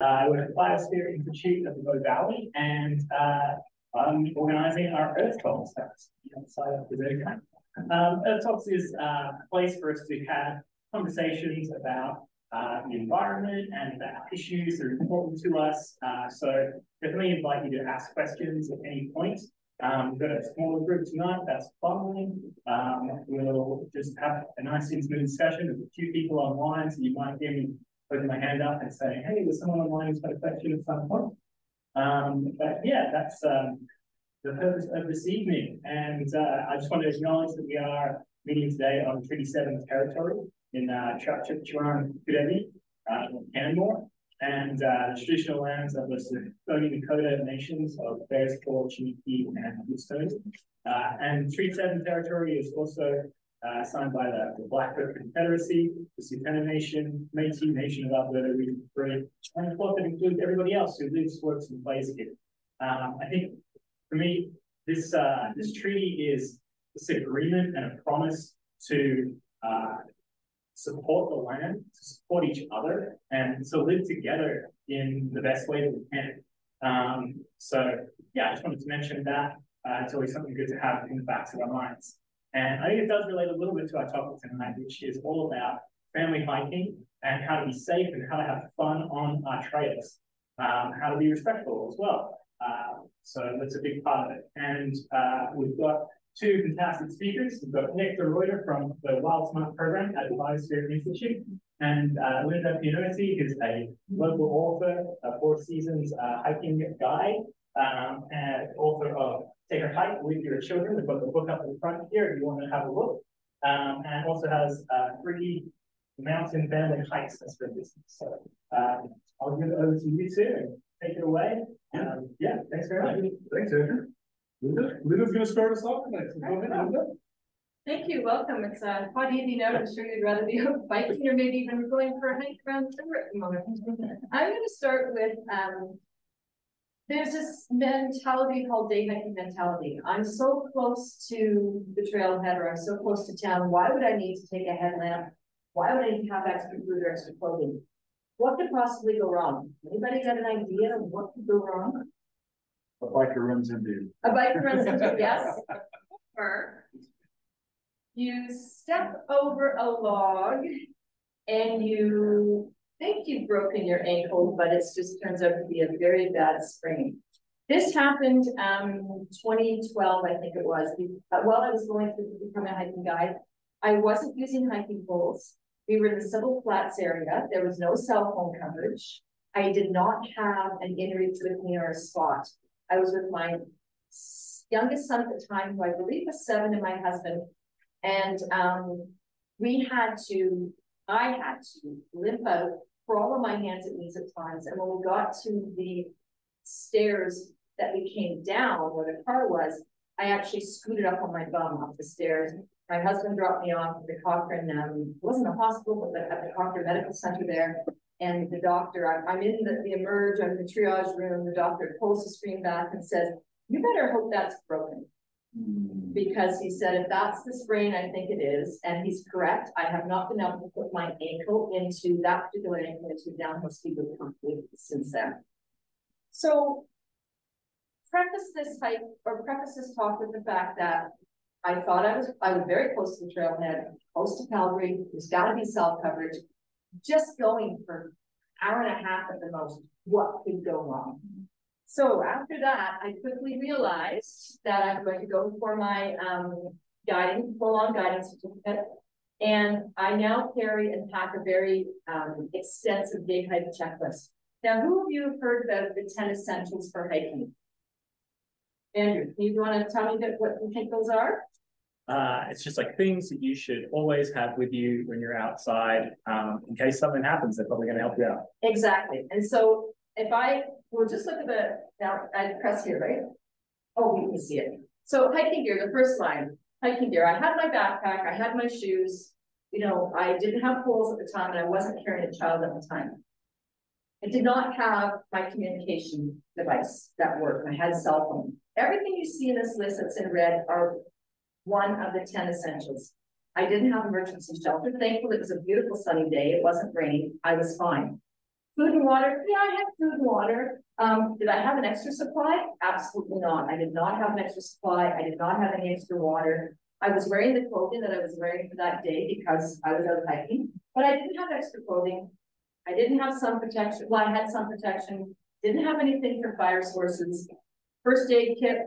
Uh, we're at the Biosphere Institute of the Bow Valley and uh, I'm organizing our Earth Talks. outside of the um, Earth Talks is uh, a place for us to have conversations about uh, the environment and about issues that are important to us. Uh, so definitely invite you to ask questions at any point. Um, we've got a smaller group tonight, that's fine. Um, we'll just have a nice intimate discussion with a few people online, so you might hear me putting my hand up and saying, hey, there's someone online who's got a question at some point. Um, but yeah, that's um, the purpose of this evening. And uh, I just want to acknowledge that we are meeting today on Treaty 7 territory in uh, Churan Kudevi, uh, Canmore and uh, the traditional lands of the Stoney Nakoda nations of Bears Paw, Chiniki, and Houston. Uh, and Treaty 7 territory is also uh, signed by the, the Blackfoot Confederacy, the Tsuut'ina Nation, Métis Nation of Alberta Region 3, and of course it includes everybody else who lives, works, and plays here. Um, I think for me, this uh, this treaty is this agreement and a promise to uh, support the land, to support each other, and to live together in the best way that we can. Um, so yeah, I just wanted to mention that. Uh, it's always something good to have in the backs of our minds. And I think it does relate a little bit to our topic tonight, which is all about family hiking and how to be safe and how to have fun on our trails, um, how to be respectful as well. Uh, so that's a big part of it. And uh, we've got two fantastic speakers. We've got Nick de Ruyter from the WildSmart program at the Biosphere Institute, and uh, Lynda Pianosi, who's a local author, a Four Seasons uh, hiking guide, um, and author of Take a Hike with Your Children. We've got the book up in front here if you want to have a look. Um, and also has uh, three mountain family hikes as for business. So um, I'll give it over to you two and take it away. Um, yeah, thanks very much. Thanks, Andrew. Lynda, Lynda's going to start us off tonight. So go ahead, Lynda. Thank you. Welcome. It's a hot evening out. I'm sure you'd rather be out biking or maybe even going for a hike around the river at the moment. I'm going to start with um, there's this mentality called day hiking mentality. I'm so close to the trailhead or I'm so close to town. Why would I need to take a headlamp? Why would I need to have extra food or extra clothing? What could possibly go wrong? Anybody got an idea of what could go wrong? A biker runs into you. A biker runs into, you, yes. Or you step over a log and you think you've broken your ankle, but it just turns out to be a very bad sprain. This happened um 2012, I think it was. Uh, while I was going to become a hiking guide, I wasn't using hiking poles. We were in the Sibbald Flats area. There was no cell phone coverage. I did not have an inReach with me or a spot. I was with my youngest son at the time, who I believe was seven, and my husband. And um, we had to, I had to limp out, crawl of my hands and knees at times. And when we got to the stairs that we came down where the car was, I actually scooted up on my bum up the stairs. My husband dropped me off at the Cochrane, um, it wasn't a hospital, but at the Cochrane Medical Center there. And the doctor, I'm, I'm in the, the emerge, I'm in the triage room, the doctor pulls the screen back and says, you better hope that's broken. Because he said, if that's the sprain, I think it is, and he's correct. I have not been able to put my ankle into that particular ankle into downhill ski boot completely since then. So preface this type or preface this talk with the fact that I thought I was I was very close to the trailhead, close to Calgary. There's got to be cell coverage just going for hour and a half at the most, what could go wrong? So after that, I quickly realized that I'm going to go for my um, guiding, full-on guiding certificate. And I now carry and pack a very um, extensive day hike checklist. Now, who of you have heard about the 10 essentials for hiking? Andrew, you want to tell me that what you think those are? Uh, it's just like things that you should always have with you when you're outside. Um, in case something happens, they're probably going to help you out. Exactly. And so if I will just look at the, now I press here, right? Oh, you can see it. So hiking gear, the first line, hiking gear. I had my backpack, I had my shoes. You know, I didn't have poles at the time and I wasn't carrying a child at the time. I did not have my communication device that worked. I had a cell phone. Everything you see in this list that's in red are one of the 10 essentials. I didn't have emergency shelter. Thankfully, it was a beautiful sunny day. It wasn't raining. I was fine. Food and water, yeah, I had food and water. Um, did I have an extra supply? Absolutely not. I did not have an extra supply. I did not have any extra water. I was wearing the clothing that I was wearing for that day because I was out hiking, but I didn't have extra clothing. I didn't have sun protection. Well, I had sun protection, didn't have anything for fire sources. First aid kit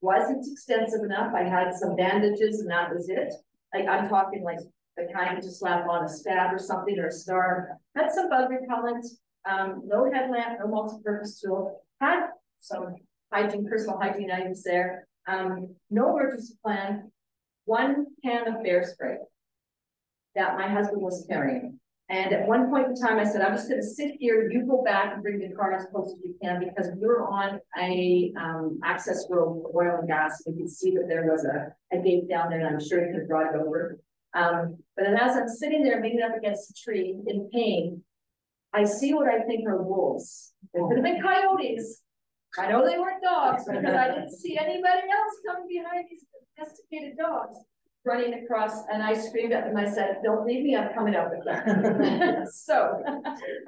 wasn't extensive enough. I had some bandages and that was it. Like I'm talking like the kind just slap on a stab or something or a star. Had some bug repellent, um, no headlamp, no multi-purpose tool. Had some hygiene, personal hygiene items there. Um, no emergency plan. One can of bear spray that my husband was carrying. And at one point in time, I said, I'm just gonna sit here, you go back and bring the car as close as you can, because we were on a, um, access road for oil and gas. We could see that there was a, a gate down there, and I'm sure he could brought it over. Um, but then as I'm sitting there, leaning up against a tree in pain, I see what I think are wolves. There could have been coyotes. I know they weren't dogs, because I didn't see anybody else coming behind these domesticated dogs running across, and I screamed at them, I said, don't leave me, I'm coming out with them. So,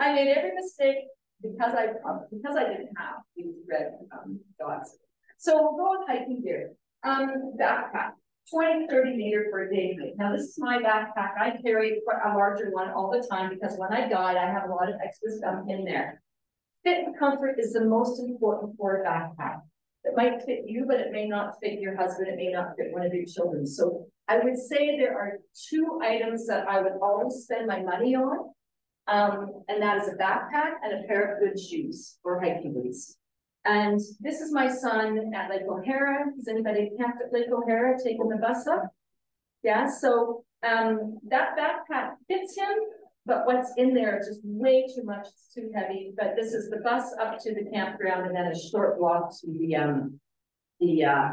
I made every mistake because I, because I didn't have these red, um, dots. So we'll go with hiking gear. Um, backpack, 20, 30 meter for a day. Now, this is my backpack. I carry a larger one all the time because when I guide, I have a lot of extra stuff in there. Fit and comfort is the most important for a backpack. It might fit you, but it may not fit your husband. It may not fit one of your children. So I would say there are two items that I would always spend my money on. Um, and that is a backpack and a pair of good shoes or hiking boots. And this is my son at Lake O'Hara. Has anybody camped at Lake O'Hara taking the bus up? Yeah, so um, that backpack fits him, but what's in there is just way too much, it's too heavy. But this is the bus up to the campground and then a short walk to the um the uh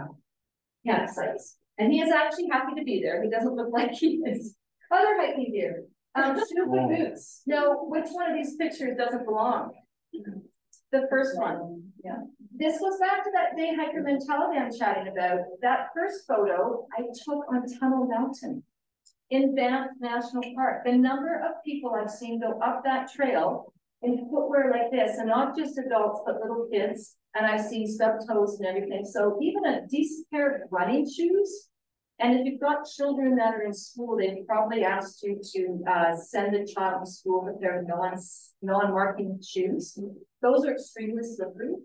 campsites. And he is actually happy to be there. He doesn't look like he is. Other hiking gear, um, boots. Now, which one of these pictures doesn't belong? The first one, yeah. This was back to that day hiker mentality I'm chatting about. That first photo I took on Tunnel Mountain in Banff National Park. The number of people I've seen go up that trail in footwear like this, and not just adults, but little kids, and I've seen stub toes and everything. So even a decent pair of running shoes, and if you've got children that are in school, they've probably asked you to uh, send a child to school with their non, non-marking shoes. Those are extremely slippery.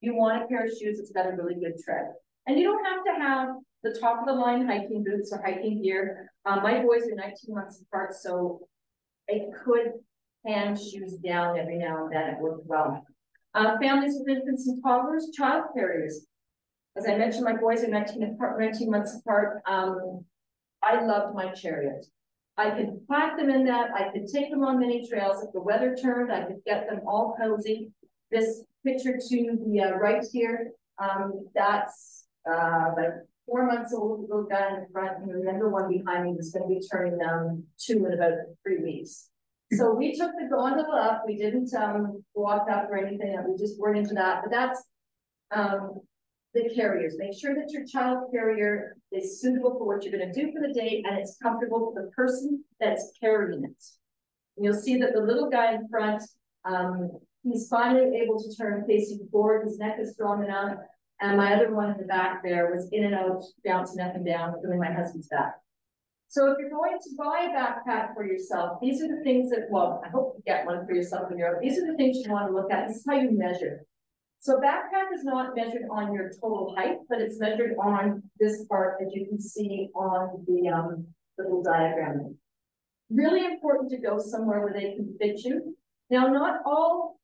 You want a pair of shoes that's got a really good tread. And you don't have to have the top of the line hiking boots or hiking gear. Um, my boys are 19 months apart, so I could hand shoes down every now and then. It worked well. Uh, families with infants and toddlers, child carriers. As I mentioned, my boys are 19, apart, 19 months apart. Um, I loved my chariot. I could pack them in that. I could take them on many trails. If the weather turned, I could get them all cozy. This picture to the uh, right here, um, that's uh, four months old little guy in the front, and the younger one behind me was going to be turning down two in about three weeks. So we took the gondola up. We didn't um, walk up or anything. We just weren't into that. But that's um, the carriers. Make sure that your child carrier is suitable for what you're going to do for the day and it's comfortable for the person that's carrying it. And you'll see that the little guy in front, um, he's finally able to turn facing forward. His neck is strong enough. And my other one in the back there was in and out, bouncing up and down, doing my husband's back. So if you're going to buy a backpack for yourself, these are the things that, well, I hope you get one for yourself in Europe. These are the things you want to look at. This is how you measure. So backpack is not measured on your total height, but it's measured on this part that you can see on the um, little diagram. Really important to go somewhere where they can fit you. Now, not all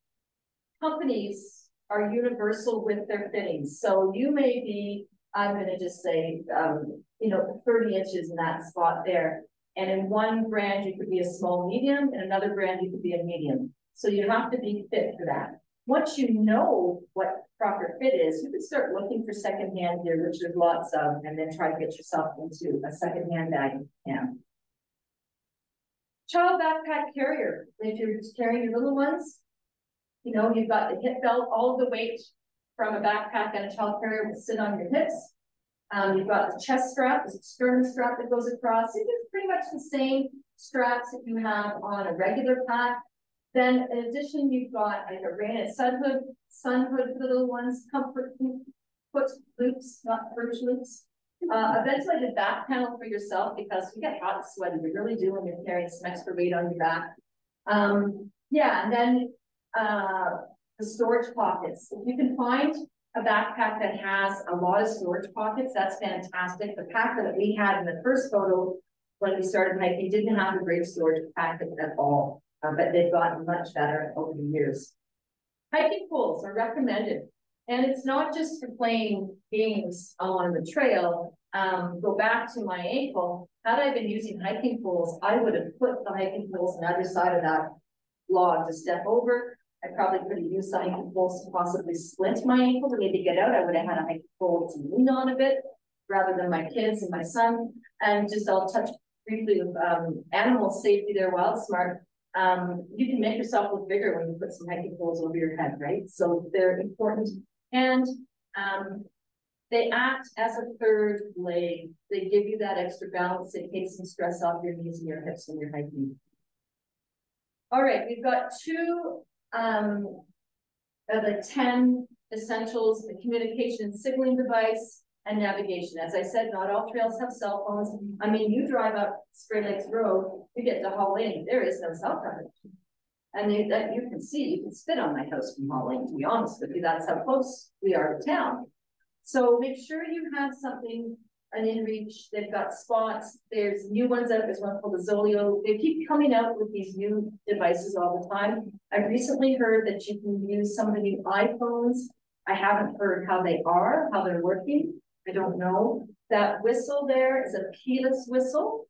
companies are universal with their fittings. So you may be, I'm going to just say, um, you know, 30 inches in that spot there. And in one brand, you could be a small medium, in another brand, you could be a medium. So you have to be fit for that. Once you know what proper fit is, you can start looking for secondhand gear, which there's lots of, and then try to get yourself into a secondhand bag. Yeah. Child backpack carrier. If you're just carrying your little ones, you know, you've got the hip belt, all of the weight from a backpack and a child carrier will sit on your hips. Um, you've got the chest strap, a sternum strap that goes across. It's pretty much the same straps that you have on a regular pack. Then in addition, you've got like a rain and sunhood, sunhood little ones, comfort foot loops, not first loops. Uh, eventually I back panel for yourself because you get hot and sweaty, you really do when you're carrying some extra weight on your back. Um, yeah, and then, uh, the storage pockets. If you can find a backpack that has a lot of storage pockets, that's fantastic. The pack that we had in the first photo when we started hiking didn't have a great storage packet at all, uh, but they've gotten much better over the years. Hiking poles are recommended. And it's not just for playing games along the trail. Um, go back to my ankle. Had I been using hiking poles, I would have put the hiking poles on the other side of that log to step over. I probably could have used the hiking poles to possibly splint my ankle to maybe get out. I would have had a hiking pole to lean on a bit rather than my kids and my son. And just I'll touch briefly with um, animal safety there, WildSmart. Um, you can make yourself look bigger when you put some hiking poles over your head, right? So they're important and um, they act as a third leg. They give you that extra balance. They take some stress off your knees and your hips when you're hiking. All right, we've got two um, of the 10 essentials, the communication signaling device and navigation. As I said, not all trails have cell phones. I mean, you drive up Spray Lakes Road, you get to Ha Ling, there is no cell coverage. And you, that you can see, you can spit on my house from Ha Ling, to be honest with you, that's how close we are to town. So make sure you have something, an inReach, they've got spots, there's new ones out, there's one called the Zoleo, they keep coming out with these new devices all the time. I've recently heard that you can use some of the new iPhones. I haven't heard how they are, how they're working, I don't know. That whistle there is a keyless whistle.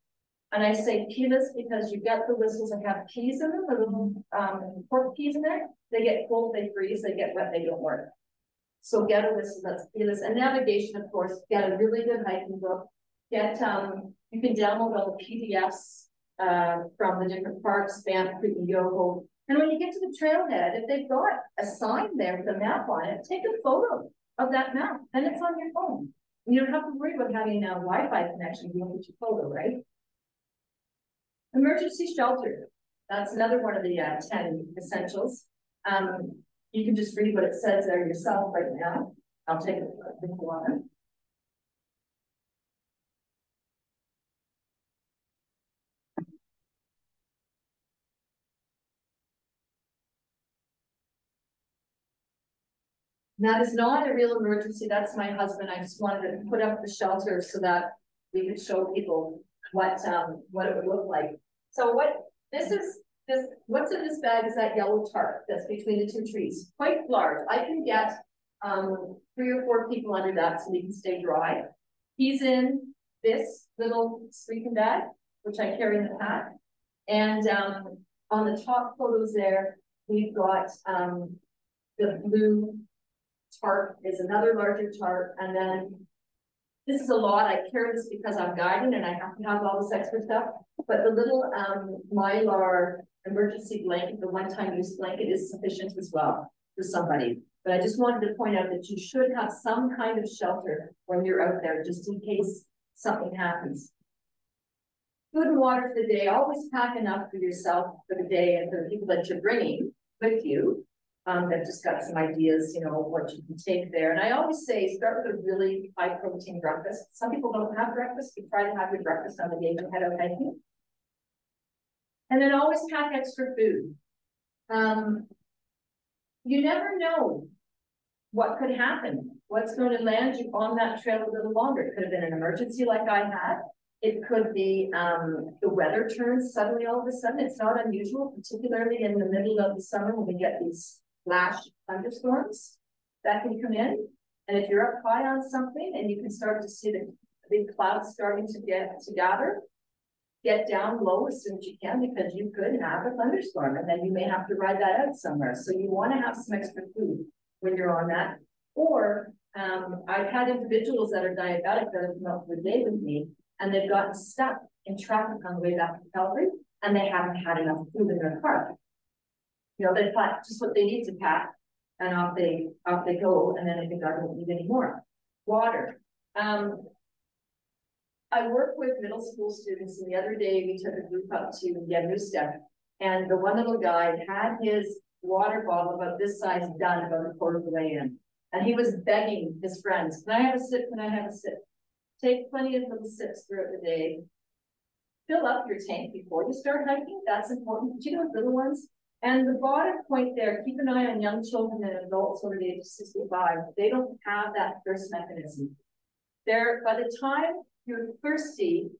And I say keyless because you get the whistles that have keys in them, the little um, port keys in there. They get cold, they freeze, they get wet, they don't work. So get a whistle that's keyless. And navigation, of course, get a really good hiking book. Get, um, you can download all the PDFs uh, from the different parks, Banff, Creek, and Yoho. And when you get to the trailhead, if they've got a sign there with a map on it, take a photo of that map and it's on your phone. You don't have to worry about having a Wi-Fi connection to look at your photo, right? Emergency shelter. That's another one of the uh, 10 essentials. Um, you can just read what it says there yourself right now. I'll take a quick water. That is not a real emergency. That's my husband. I just wanted to put up the shelter so that we could show people what um what it would look like. So what this is this what's in this bag is that yellow tarp that's between the two trees, quite large. I can get um three or four people under that so we can stay dry. He's in this little sleeping bag, which I carry in the pack. And um on the top photos there, we've got um the blue tarp is another larger tarp, and then this is a lot. I carry this because I'm guiding and I have to have all this extra stuff. But the little um, mylar emergency blanket, the one-time use blanket is sufficient as well for somebody. But I just wanted to point out that you should have some kind of shelter when you're out there, just in case something happens. Food and water for the day. Always pack enough for yourself for the day and for the people that you're bringing with you. Um, I've just got some ideas, you know, what you can take there. And I always say, start with a really high protein breakfast. Some people don't have breakfast. You try to have your breakfast on the day you head out hiking. And then always pack extra food. Um, you never know what could happen. What's going to land you on that trail a little longer. It could have been an emergency like I had. It could be um, the weather turns suddenly all of a sudden. It's not unusual, particularly in the middle of the summer when we get these flash thunderstorms that can come in. And if you're up high on something and you can start to see the big clouds starting to get to gather, get down low as soon as you can because you could have a thunderstorm and then you may have to ride that out somewhere. So you want to have some extra food when you're on that. Or um, I've had individuals that are diabetic that have come up for the day with me and they've gotten stuck in traffic on the way back to Calgary and they haven't had enough food in their car you know, they pack just what they need to pack and off they off they go and then I think I don't need any more. Water. Um, I work with middle school students and the other day we took a group up to Yamnuska And the one little guy had his water bottle about this size done about a quarter of the way in. And he was begging his friends, can I have a sip? Can I have a sip? Take plenty of little sips throughout the day. Fill up your tank before you start hiking. That's important. Do you know little ones? And the bottom point there, keep an eye on young children and adults over the age of sixty-five. They don't have that thirst mechanism. There, by the time you're thirsty,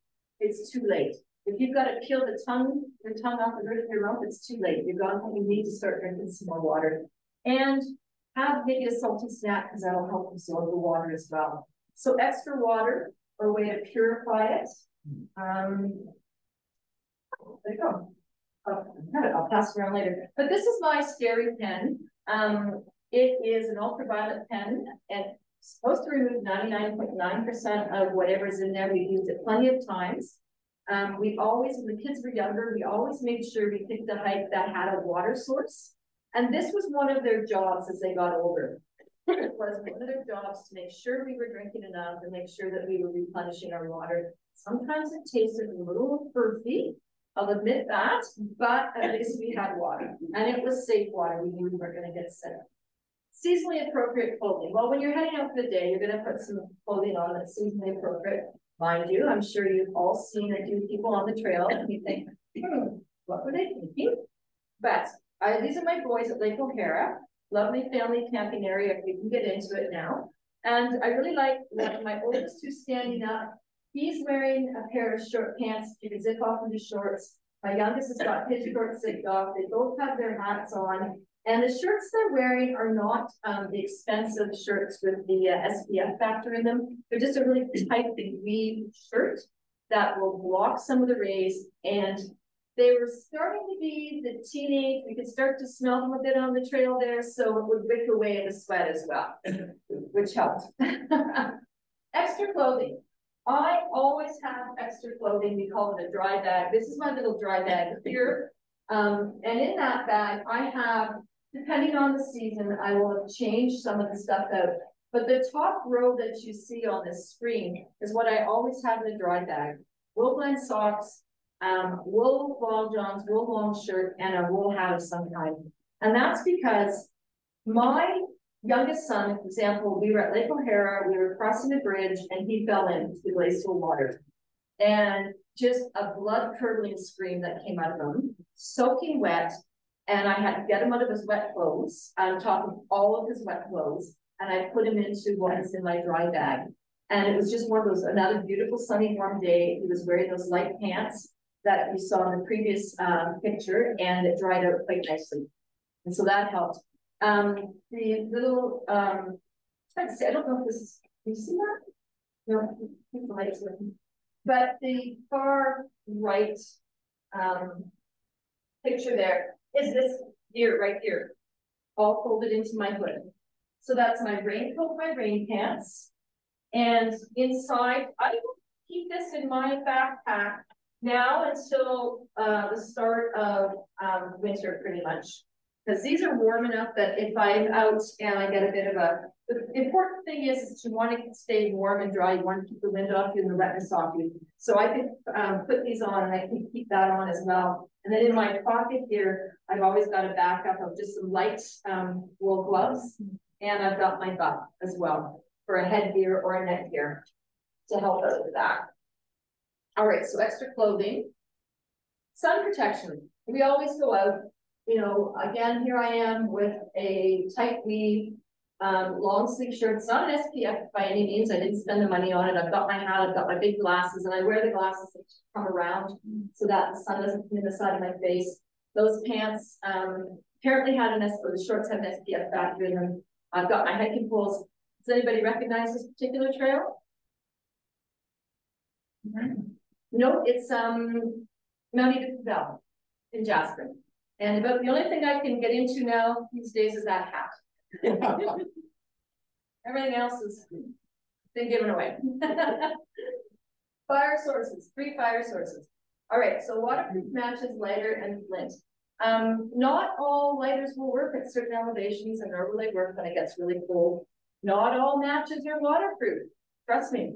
it's too late. If you've got to peel the tongue, your tongue off the roof of your mouth, it's too late. You're gone. You need to start drinking some more water. And have maybe a salty snack because that'll help absorb the water as well. So extra water or a way to purify it. Um, there you go. I'll, pass it around later. But this is my scary pen. Um, it is an ultraviolet pen and supposed to remove 99.9% of whatever's in there. We've used it plenty of times. Um, we always, when the kids were younger, we always made sure we picked a hike that had a water source. And this was one of their jobs as they got older. It was one of their jobs to make sure we were drinking enough and make sure that we were replenishing our water. Sometimes it tasted a little earthy, I'll admit that, but at least we had water and it was safe water. We knew we weren't gonna get sick. Seasonally appropriate clothing. Well, when you're heading out for the day, you're gonna put some clothing on that's seasonally appropriate. Mind you, I'm sure you've all seen a few people on the trail and you think, hmm, what were they thinking? But uh, these are my boys at Lake O'Hara, lovely family camping area, if we can get into it now. And I really like that my oldest who's standing up, he's wearing a pair of short pants, you can zip off into shorts. My youngest has got his shorts zipped off, they both have their hats on. And the shirts they're wearing are not um, the expensive shirts with the uh, SPF factor in them. They're just a really tight weave shirt that will block some of the rays and they were starting to be the teenage, we could start to smell them a bit on the trail there, so it would wick away the sweat as well, which helped. extra clothing. I always have extra clothing. We call it a dry bag. This is my little dry bag here. Um, and in that bag, I have, depending on the season, I will have changed some of the stuff out. But the top row that you see on this screen is what I always have in a dry bag. Wool blend socks, um, wool long johns, wool long shirt, and a wool hat of some kind. And that's because my youngest son, for example, we were at Lake O'Hara, we were crossing a bridge, and he fell into the glacial water. And just a blood curdling scream that came out of him, soaking wet. And I had to get him out of his wet clothes, on top of all of his wet clothes, and I put him into what is in my dry bag. And it was just one of those, another beautiful sunny warm day. He was wearing those light pants that you saw in the previous um, picture and it dried out quite nicely. And so that helped. Um, the little, um, I don't know if this is, you see that? No, lights working. But the far right um, picture there is this here, right here, all folded into my hood. So that's my raincoat, my rain pants. And inside, I will keep this in my backpack now until uh, the start of um, winter, pretty much. Because these are warm enough that if I'm out and I get a bit of a, the important thing is, is to want to stay warm and dry. You want to keep the wind off you and the wetness off you. So I can um, put these on and I can keep that on as well. And then in my pocket here, I've always got a backup of just some light um, wool gloves. And I've got my buff as well for a headgear or a neck gear to help out with that. All right, so extra clothing. Sun protection. We always go out, you know, again, here I am with a tight weave, um, long sleeve shirt. It's not an SPF by any means. I didn't spend the money on it. I've got my hat, I've got my big glasses, and I wear the glasses that come around so that the sun doesn't hit the side of my face. Those pants um, apparently had an S, or the shorts have an SPF factor in them. I've got my hiking poles. Does anybody recognize this particular trail? Mm -hmm. No, it's um Mount Edith Cavell in Jasper. And about the only thing I can get into now these days is that hat. Everything else has been given away. fire sources, three fire sources. All right, so waterproof matches, lighter, and flint. Um, not all lighters will work at certain elevations and nor will they work when it gets really cold. Not all matches are waterproof. Trust me.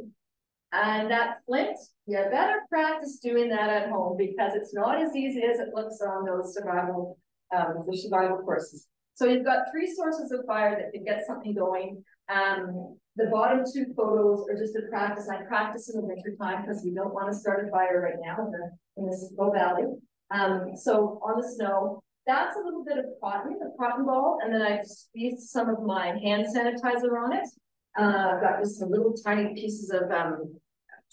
And that flint, you better practice doing that at home because it's not as easy as it looks on those survival, um, the survival courses. So you've got three sources of fire that can get something going. Um, the bottom two photos are just a practice. I practice in the winter time because we don't want to start a fire right now in the, in the Bow Valley. Um, so on the snow, that's a little bit of cotton, a cotton ball, and then I've squeezed some of my hand sanitizer on it. Uh, I've got just some little tiny pieces of um,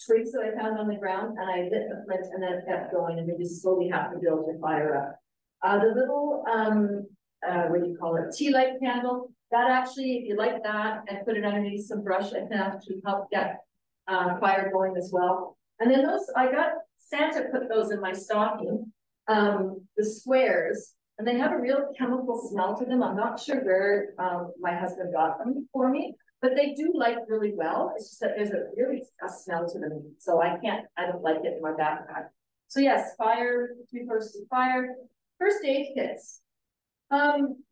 twigs that I found on the ground, and I lit the flint, and then it kept going, and we just slowly have to build the fire up. Uh, the little, um, uh, what do you call it, tea light candle, that actually, if you like that, and put it underneath some brush, it can actually help get uh, fire going as well. And then those, I got Santa put those in my stocking, um, the squares, and they have a real chemical smell to them. I'm not sure where um, my husband got them for me, but they do light really well. It's just that there's a really a smell to them. So I can't, I don't like it in my backpack. So yes, fire, three of fire, first aid kits. Um,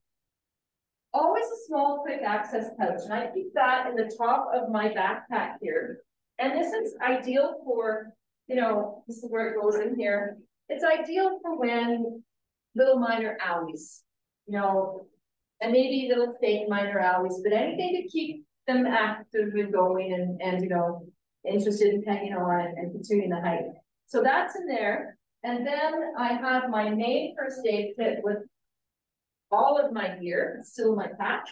always a small quick access pouch and I keep that in the top of my backpack here. And this is ideal for, you know, this is where it goes in here. It's ideal for when little minor owies, you know, and maybe little fake minor owies, but anything to keep them active and going and, and you know, interested in hanging on and, continuing the hike. So that's in there. And then I have my main first aid kit with all of my gear, still in my pack.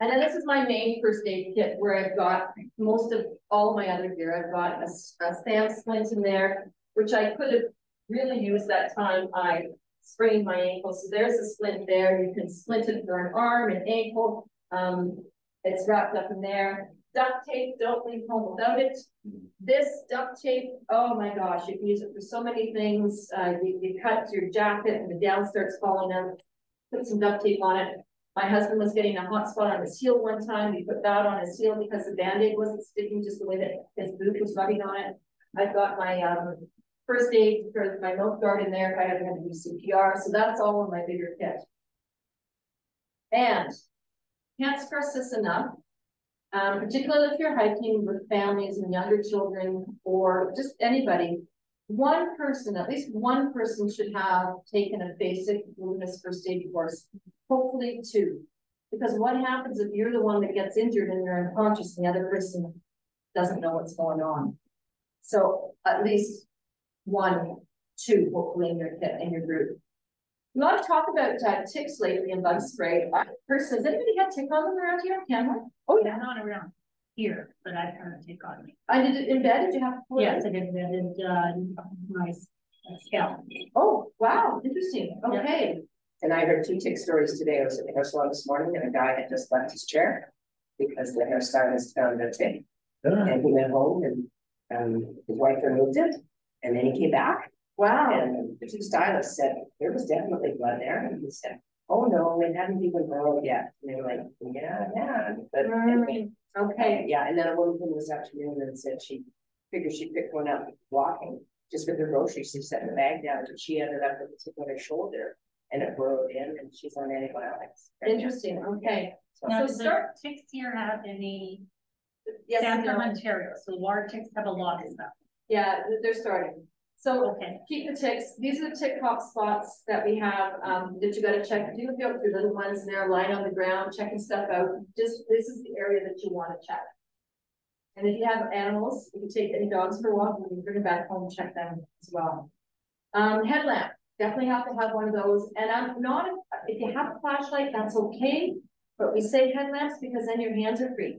And then this is my main first aid kit where I've got most of all my other gear. I've got a, a SAM splint in there, which I could have really used that time I sprained my ankle. So there's a splint there. You can splint it for an arm, an ankle. Um, it's wrapped up in there. Duct tape, don't leave home without it. This duct tape, oh my gosh, you can use it for so many things. Uh, you, you cut your jacket and the down starts falling out. Put some duct tape on it. My husband was getting a hot spot on his heel one time. We put that on his heel because the band-aid wasn't sticking just the way that his boot was rubbing on it. I've got my um, first aid for my milk guard in there if I ever had to do CPR. So that's all in my bigger kit. And can't stress this enough, um, particularly if you're hiking with families and younger children or just anybody. One person, at least one person should have taken a basic wilderness first aid course, hopefully two. Because what happens if you're the one that gets injured and you're unconscious and the other person doesn't know what's going on? So at least one, two, hopefully in your kit in your group. A lot of talk about uh, ticks lately and bug spray. I, person, has anybody had tick on them around here on camera? Oh, yeah, not around here, but I've had a tick on me. I did it in bed. Did you have to pull? Yes, I did, I did, uh, my s- scalp. Oh, wow, interesting. Okay. And I heard two tick stories today. I was at the hair salon this morning and a guy had just left his chair. Because the hairstylist found a tick and he went home and um his wife removed it. And then he came back Wow. and the two stylists said, there was definitely blood there. And he said, oh no, it hadn't even grown yet. And they were like, yeah, yeah, but. Okay. Yeah, and then a woman came this afternoon and said she figured she picked one up walking, just with her groceries, she set the bag down, but she ended up with a tip on her shoulder. And it burrowed in and she's on antibiotics. Interesting. Okay. So- Now, So start- the ticks here have any, Yes. I'm and from no. Ontario, so our ticks have a lot of stuff. Yeah, they're starting. So Okay, keep the ticks. These are the tick hot spots that we have, um, that you gotta check. Do you have your little ones there lying on the ground, checking stuff out? Just, this is the area that you wanna check. And if you have animals, you can take any dogs for a walk, you can bring them back home, check them as well. Um, headlamp, definitely have to have one of those. And I'm not, if you have a flashlight, that's okay. But we say headlamps because then your hands are free.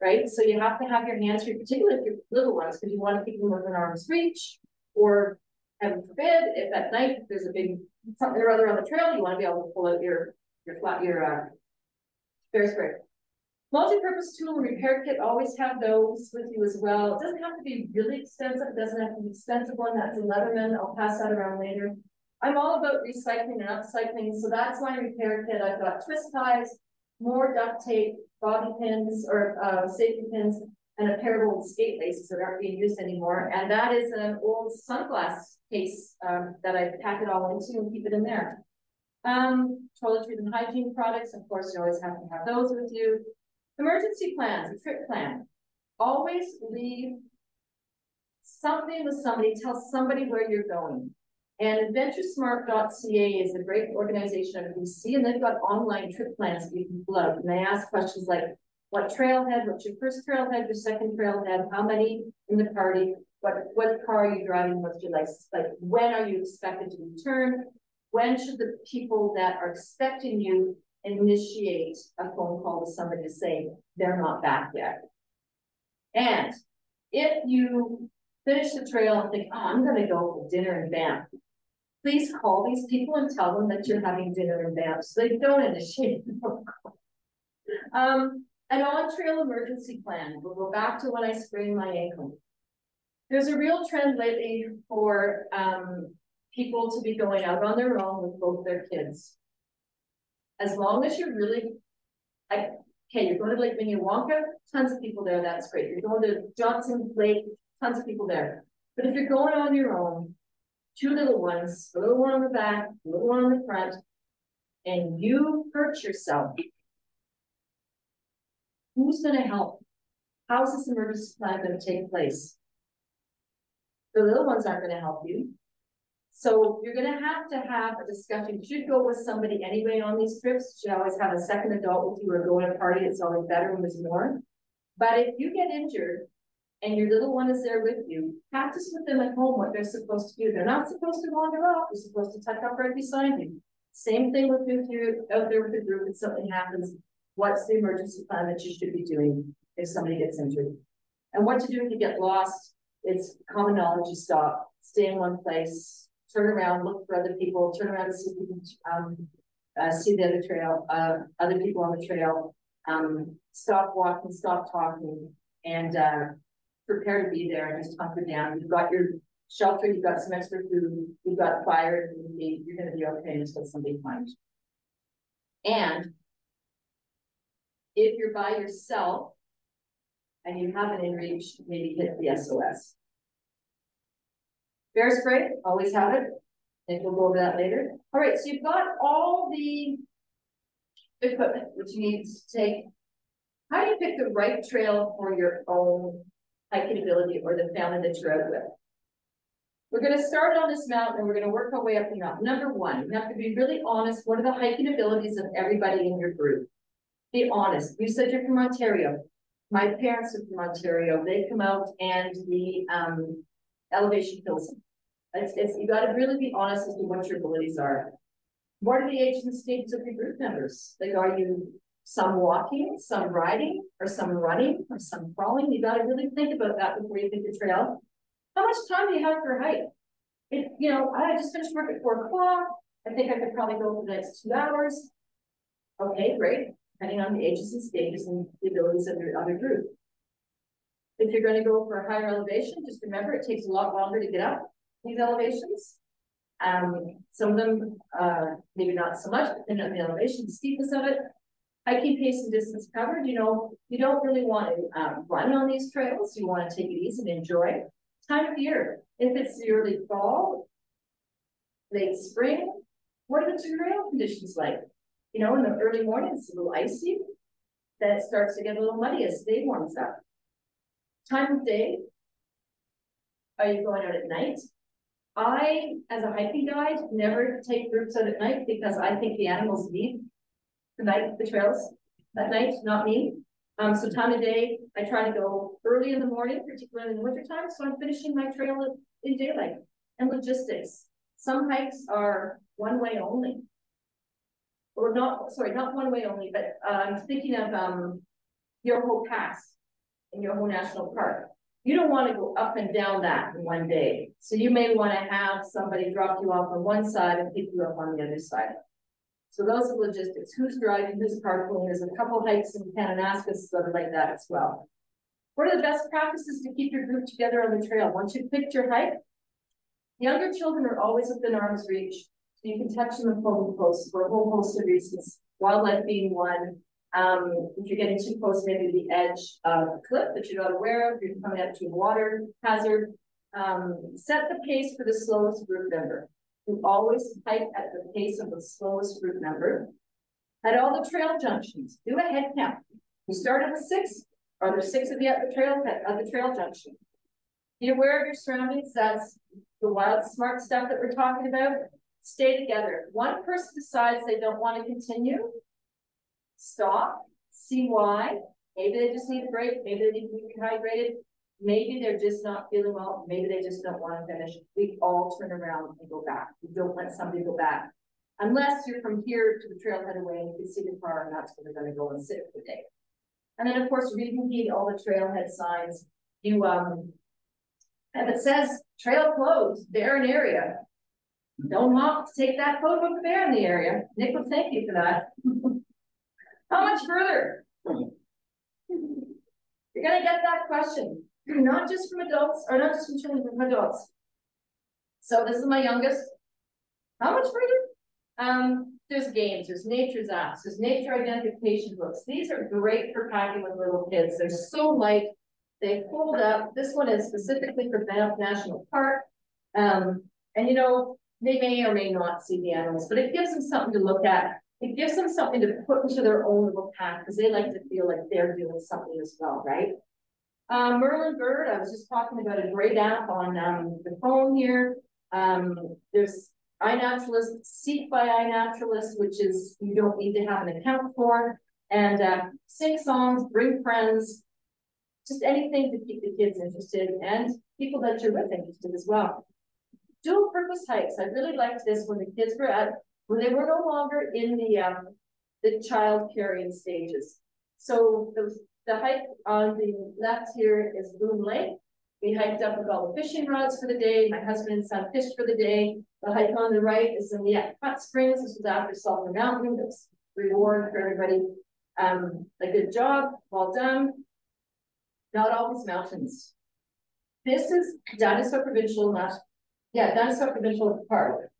Right? So you have to have your hands free, particularly if you're little ones, because you wanna keep them within arm's reach. Or heaven forbid, if at night there's a big something or other on the trail, you wanna be able to pull out your, your flat, your, uh. Bear spray. Multi-purpose tool and repair kit, always have those with you as well. It doesn't have to be really expensive, it doesn't have to be expensive one, that's a Leatherman, I'll pass that around later. I'm all about recycling and upcycling, so that's my repair kit. I've got twist ties, more duct tape, bobby pins or uh safety pins, and a pair of old skate laces that aren't being used anymore. And that is an old sunglass case um that I pack it all into and keep it in there. Um, toiletries and hygiene products, of course, you always have to have those with you. Emergency plans, a trip plan. always leave something with somebody, tell somebody where you're going. And adventuresmart.ca is a great organization out of BC, and they've got online trip plans that you can pull out, and they ask questions like, what trailhead, what's your first trailhead, your second trailhead, how many in the party, what, what car are you driving, what's your license, like, when are you expected to return? When should the people that are expecting you initiate a phone call to somebody to say they're not back yet? And if you finish the trail and think, oh, I'm gonna go for dinner in Banff. Please call these people and tell them that you're having dinner in Banff, so they don't initiate. the phone call. Um, an on-trail emergency plan, we'll go back to when I sprained my ankle. There's a real trend lately for, um, people to be going out on their own with both their kids. As long as you're really, I, okay, you're going to Lake Minnewanka, tons of people there, that's great. You're going to Johnson Lake, tons of people there. But if you're going on your own, two little ones, a little one on the back, a little one on the front, and you hurt yourself, who's gonna help? How's this emergency plan gonna take place? The little ones aren't gonna help you. So you're gonna have to have a discussion, you should go with somebody anyway on these trips, you should always have a second adult with you or go to a party, it's always better when there's more. But if you get injured, and your little one is there with you, practice with them at home what they're supposed to do. They're not supposed to wander off, they're supposed to tuck up right beside you. Same thing with you're out there with the group, if something happens, what's the emergency plan that you should be doing if somebody gets injured? And what to do if you get lost, it's common knowledge, you stop, stay in one place, turn around, look for other people, turn around and see if you can, um, uh, see the other trail, uh, other people on the trail, um, stop walking, stop talking, and, uh, prepare to be there and just hunker down. You've got your shelter, you've got some extra food, you've got fire, you're gonna be okay until somebody finds you. And if you're by yourself and you have an injury, you should maybe hit the SOS. Bear spray, always have it. And we'll go over that later. All right, so you've got all the equipment which you need to take. How do you pick the right trail for your own hiking ability or the family that you're out with? We're gonna start on this mountain and we're gonna work our way up the mountain. Number one, you have to be really honest. What are the hiking abilities of everybody in your group? Be honest. You said you're from Ontario. My parents are from Ontario. They come out and the um elevation them. It's, it's, you gotta really be honest as to what your abilities are. What are the ages and stages of your group members? Like, are you some walking, some riding, or some running, or some crawling? You gotta really think about that before you pick the trail. How much time do you have for hike? If, you know, I just finished work at four o'clock. I think I could probably go for the next two hours. Okay, great, depending on the ages and stages and the abilities of your other group. If you're gonna go for a higher elevation, just remember it takes a lot longer to get up these elevations. Um, some of them, uh, maybe not so much, depending on the elevation, steepness of it. Hiking pace and distance covered, you know, you don't really want to um, run on these trails. You want to take it easy and enjoy. Time of year, if it's the early fall, late spring, what are the trail conditions like? You know, in the early morning, it's a little icy. Then it starts to get a little muddy as the day warms up. Time of day. Are you going out at night? I, as a hiking guide, never take groups out at night because I think the animals need the night, the trails at night, not me. Um, so time of day, I try to go early in the morning, particularly in the winter time, so I'm finishing my trail in daylight. And logistics, some hikes are one way only. Or not, sorry, not one way only, but uh, I'm thinking of um, Yoho Pass in Yoho National Park. You don't want to go up and down that in one day. So you may want to have somebody drop you off on one side and pick you up on the other side. So those are logistics. Who's driving, who's carpooling? There's a couple hikes in Kananaskis that are like that as well. What are the best practices to keep your group together on the trail? Once you've picked your hike, younger children are always within arm's reach. So you can touch them and pull them close for a whole host of reasons. Wildlife being one. Um, if you're getting too close, maybe the edge of the cliff that you're not aware of, you're coming up to a water hazard. Um, set the pace for the slowest group member who always hike at the pace of the slowest group member. At all the trail junctions, do a head count. You start at the six, Are there six of you at the trail, at the trail junction? Be aware of your surroundings, that's the wild, smart stuff that we're talking about. Stay together. One person decides they don't want to continue. Stop, see why. Maybe they just need a break, maybe they need to be rehydrated. Maybe they're just not feeling well, maybe they just don't want to finish. We all turn around and go back. We don't let somebody go back. Unless you're from here to the trailhead away and you can see the car and that's where they're gonna go and sit for the day. And then, of course, heed all the trailhead signs. You, um, and it says trail closed, barren area. Don't mock to take that photo of the bear in the area. Nick will thank you for that. How much further? You're gonna get that question, not just from adults, or not just from children, from adults. So this is my youngest. How much further? Um, there's games, there's nature's apps, there's nature identification books. These are great for packing with little kids. They're so light. They fold up. This one is specifically for Banff National Park. Um, and you know, they may or may not see the animals, but it gives them something to look at. It gives them something to put into their own little pack because they like to feel like they're doing something as well, right? Um, Merlin Bird, I was just talking about a great app on um, the phone here. Um, there's iNaturalist, Seek by iNaturalist, which is you don't need to have an account for, and uh, sing songs, bring friends, just anything to keep the kids interested and people that you're with interested as well. Dual purpose hikes. I really liked this when the kids were at when they were no longer in the um, the child carrying stages. So the, the hike on the left here is Boom Lake. We hiked up with all the fishing rods for the day. My husband and son fished for the day. The hike on the right is in the Hot Springs. This was after Sulphur Mountain. That's reward for everybody. Um, a good job, well done. Not always mountains. This is Dinosaur Provincial, not, yeah, Dinosaur Provincial Park.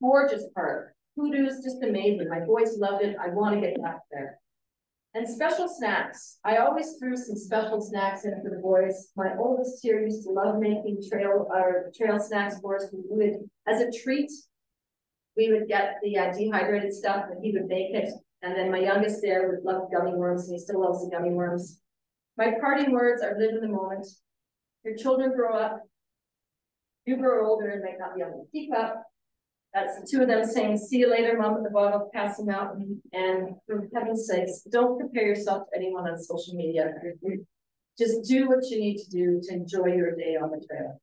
Gorgeous park. Hoodoo's just amazing. My boys loved it. I want to get back there. And special snacks. I always threw some special snacks in for the boys. My oldest here used to love making trail or trail snacks for us. We would, as a treat, we would get the uh, dehydrated stuff and he would make it. And then my youngest there would love gummy worms and he still loves the gummy worms. My parting words are live in the moment. Your children grow up. You grow older and might not be able to keep up. That's the two of them saying, see you later, mom at the bottom, pass them out. And for heaven's sakes, don't compare yourself to anyone on social media. Just do what you need to do to enjoy your day on the trail.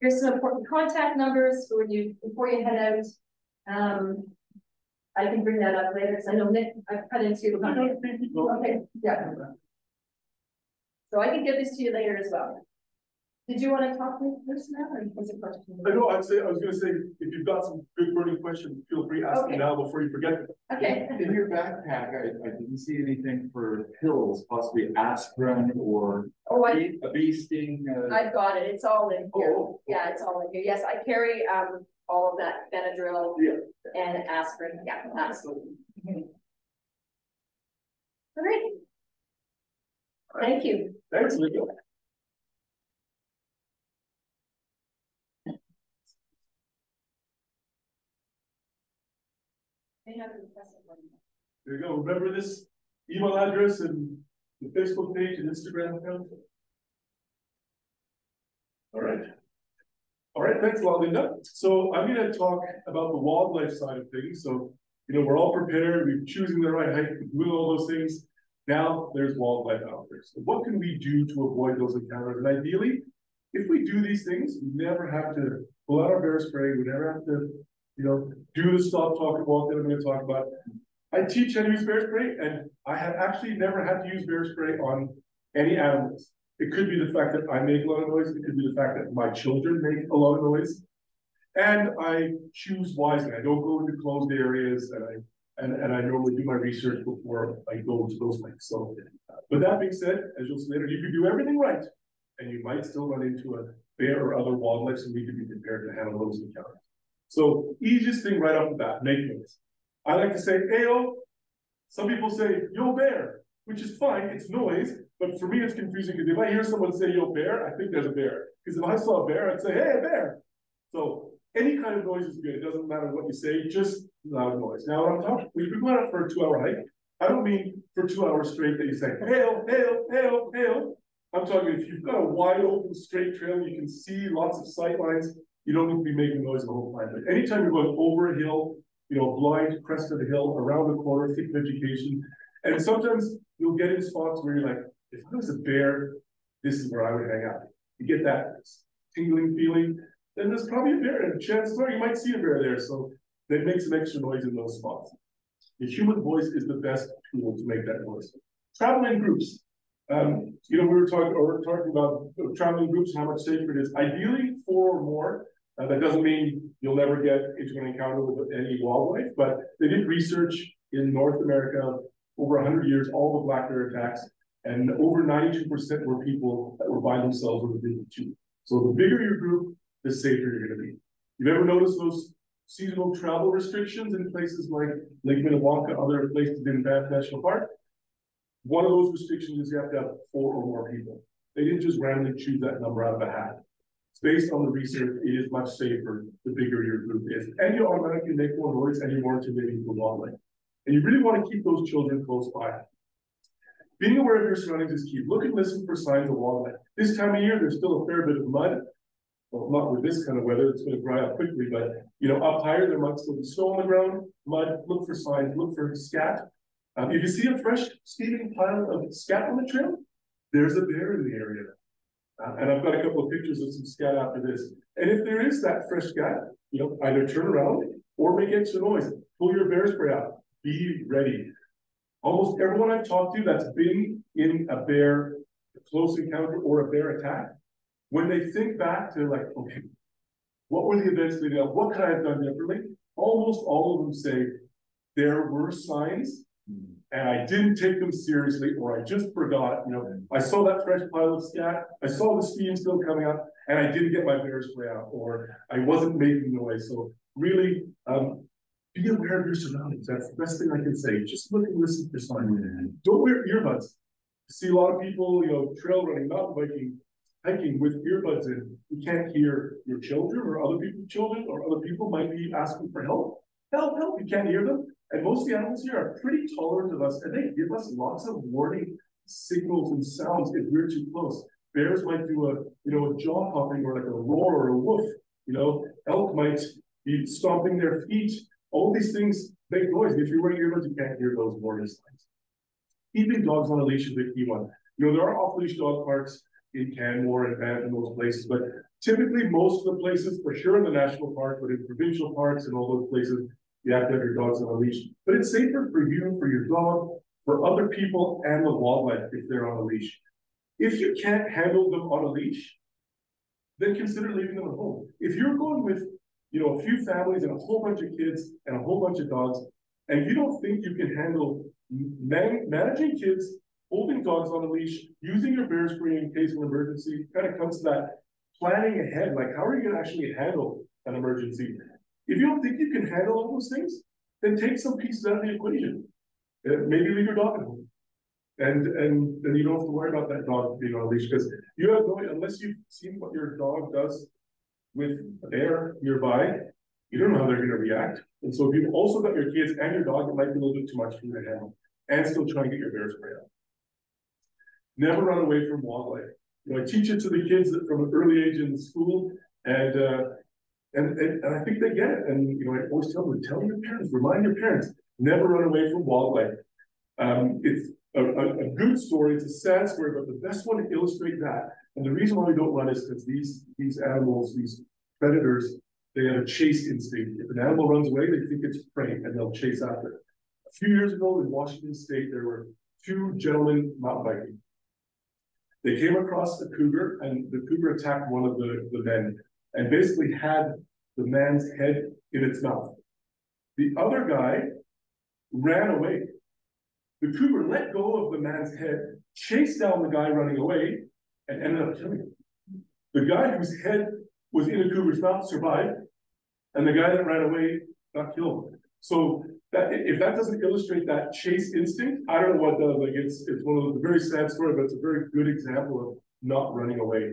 Here's some important contact numbers for when you, before you head out. Um, I can bring that up later because I know Nick, I've cut into. Okay, yeah. So I can give this to you later as well. Did you want to talk to me first now, or was it question? I know, I'd say, I was gonna say, if you've got some good burning questions, feel free to ask Okay. them now before you forget them. Okay, In your backpack, I, I didn't see anything for pills, possibly aspirin or oh, I, bee- a bee sting. uh, I've got it, it's all in here. Oh, Yeah, it's all in here. Yes, I carry um all of that Benadryl Yeah. and aspirin. Yeah, absolutely. All right. Thank you. Thanks, There you go. Remember this email address and the Facebook page and Instagram account? All right. All right, thanks a lot, Lynda. So I'm gonna talk about the wildlife side of things. So, you know, we're all prepared, we're choosing the right hike, doing all those things. Now there's wildlife out there. So what can we do to avoid those encounters? And ideally, if we do these things, we never have to pull out our bear spray, we never have to, you know, do the stuff, talk, about that I'm gonna talk about. I teach how to use bear spray, and I have actually never had to use bear spray on any animals. It could be the fact that I make a lot of noise, it could be the fact that my children make a lot of noise. And I choose wisely, I don't go into closed areas, and I, and, and I normally do my research before I go into those things, so. With that being said, as you'll see later, you can do everything right, and you might still run into a bear or other wildlife, so we need to be prepared to handle those encounters. So easiest thing right off the bat, make noise. I like to say, ayo. Some people say, yo bear, which is fine, it's noise, but for me, it's confusing because if I hear someone say yo bear, I think there's a bear. Because if I saw a bear, I'd say, hey, bear. So any kind of noise is good. It doesn't matter what you say, just loud noise. Now, when I'm talking, if we go out for a two hour hike, I don't mean for two hours straight that you say, hail, hail, hail, hail. I'm talking if you've got a wide open straight trail, you can see lots of sight lines, you don't need to be making noise the whole time. But anytime you're going over a hill, you know, blind crest of the hill, around the corner, thick vegetation. And sometimes you'll get in spots where you're like, if I was a bear, this is where I would hang out. You get that tingling feeling, then there's probably a bear, and chances are you might see a bear there. So they make some extra noise in those spots. The human voice is the best tool to make that noise. Travel in groups. Um, you know, we were talking, we're talking about traveling groups, how much safer it is. Ideally, four or more. Uh, that doesn't mean you'll never get into an encounter with any wildlife, but they did research in North America over 100 years, all the black bear attacks, and over 92% were people that were by themselves or the two. So the bigger your group, the safer you're going to be. You've ever noticed those seasonal travel restrictions in places like Lake Minnewanka, other places in Banff National Park? One of those restrictions is you have to have four or more people. They didn't just randomly choose that number out of a hat. Based on the research, it is much safer the bigger your group is. And you automatically make more noise and you're more intimidating to wildlife. And you really want to keep those children close by. Being aware of your surroundings is key. Look and listen for signs of wildlife. This time of year, there's still a fair bit of mud. Well, not with this kind of weather, it's going to dry up quickly, but you know, up higher, there might still be snow on the ground, mud, look for signs, look for scat. Um, if you see a fresh steaming pile of scat on the trail, there's a bear in the area. Uh, and I've got a couple of pictures of some scat after this. And if there is that fresh scat, you know, either turn around or make extra noise, pull your bear spray out, be ready. Almost everyone I've talked to that's been in a bear close encounter or a bear attack, when they think back to like, okay, what were the events leading up? What could I have done differently? Almost all of them say there were signs and I didn't take them seriously, or I just forgot, you know, I saw that fresh pile of scat, I saw the steam still coming up, and I didn't get my bear spray out, or I wasn't making noise. So really, um, be aware of your surroundings. That's the best thing I can say. Just look and listen for signs. Don't wear earbuds. See a lot of people, you know, trail running, mountain biking, hiking with earbuds in. You can't hear your children or other people's children or other people might be asking for help. Help, help, you can't hear them. And most of the animals here are pretty tolerant of us and they give us lots of warning signals and sounds if we're too close. Bears might do a, you know, a jaw popping or like a roar or a woof. You know, elk might be stomping their feet all these things make noise. If you're wearing earbuds, you can't hear those warning signs. Keeping dogs on a leash is a key one. You know, there are off-leash dog parks in Canmore and Banff and those places, but typically most of the places, for sure in the national park, but in provincial parks and all those places, you have to have your dogs on a leash. But it's safer for you, for your dog, for other people, and the wildlife if they're on a leash. If you can't handle them on a leash, then consider leaving them at home. If you're going with you know, a few families and a whole bunch of kids and a whole bunch of dogs, and you don't think you can handle man managing kids, holding dogs on a leash, using your bear spray in case of an emergency, kind of comes to that planning ahead. Like, how are you going to actually handle an emergency? If you don't think you can handle all those things, then take some pieces out of the equation. Uh, maybe leave your dog at home. And and then you don't have to worry about that dog being on a leash because you have no unless you've seen what your dog does with a bear nearby, you don't know how they're going to react. And so if you've also got your kids and your dog, it might be a little bit too much for you to handle, and still try and get your bear spray out. Never run away from wildlife. You know, I teach it to the kids from an early age in school, and uh, and, and, and I think they get it. And you know, I always tell them, tell your parents, remind your parents, never run away from wildlife. Um, it's a, a, a, good story, it's a sad story, but the best one to illustrate that and the reason why we don't run is because these, these animals, these predators, they have a chase instinct. If an animal runs away, they think it's prey and they'll chase after it. A few years ago in Washington state, there were two gentlemen mountain biking. They came across a cougar and the cougar attacked one of the, the men and basically had the man's head in its mouth. The other guy ran away. The cougar let go of the man's head, chased down the guy running away, and ended up killing him. The guy whose head was in a cougar's mouth survived, and the guy that ran away got killed. So that if that doesn't illustrate that chase instinct, I don't know what does. Like it's it's one of those very sad story, but it's a very good example of not running away.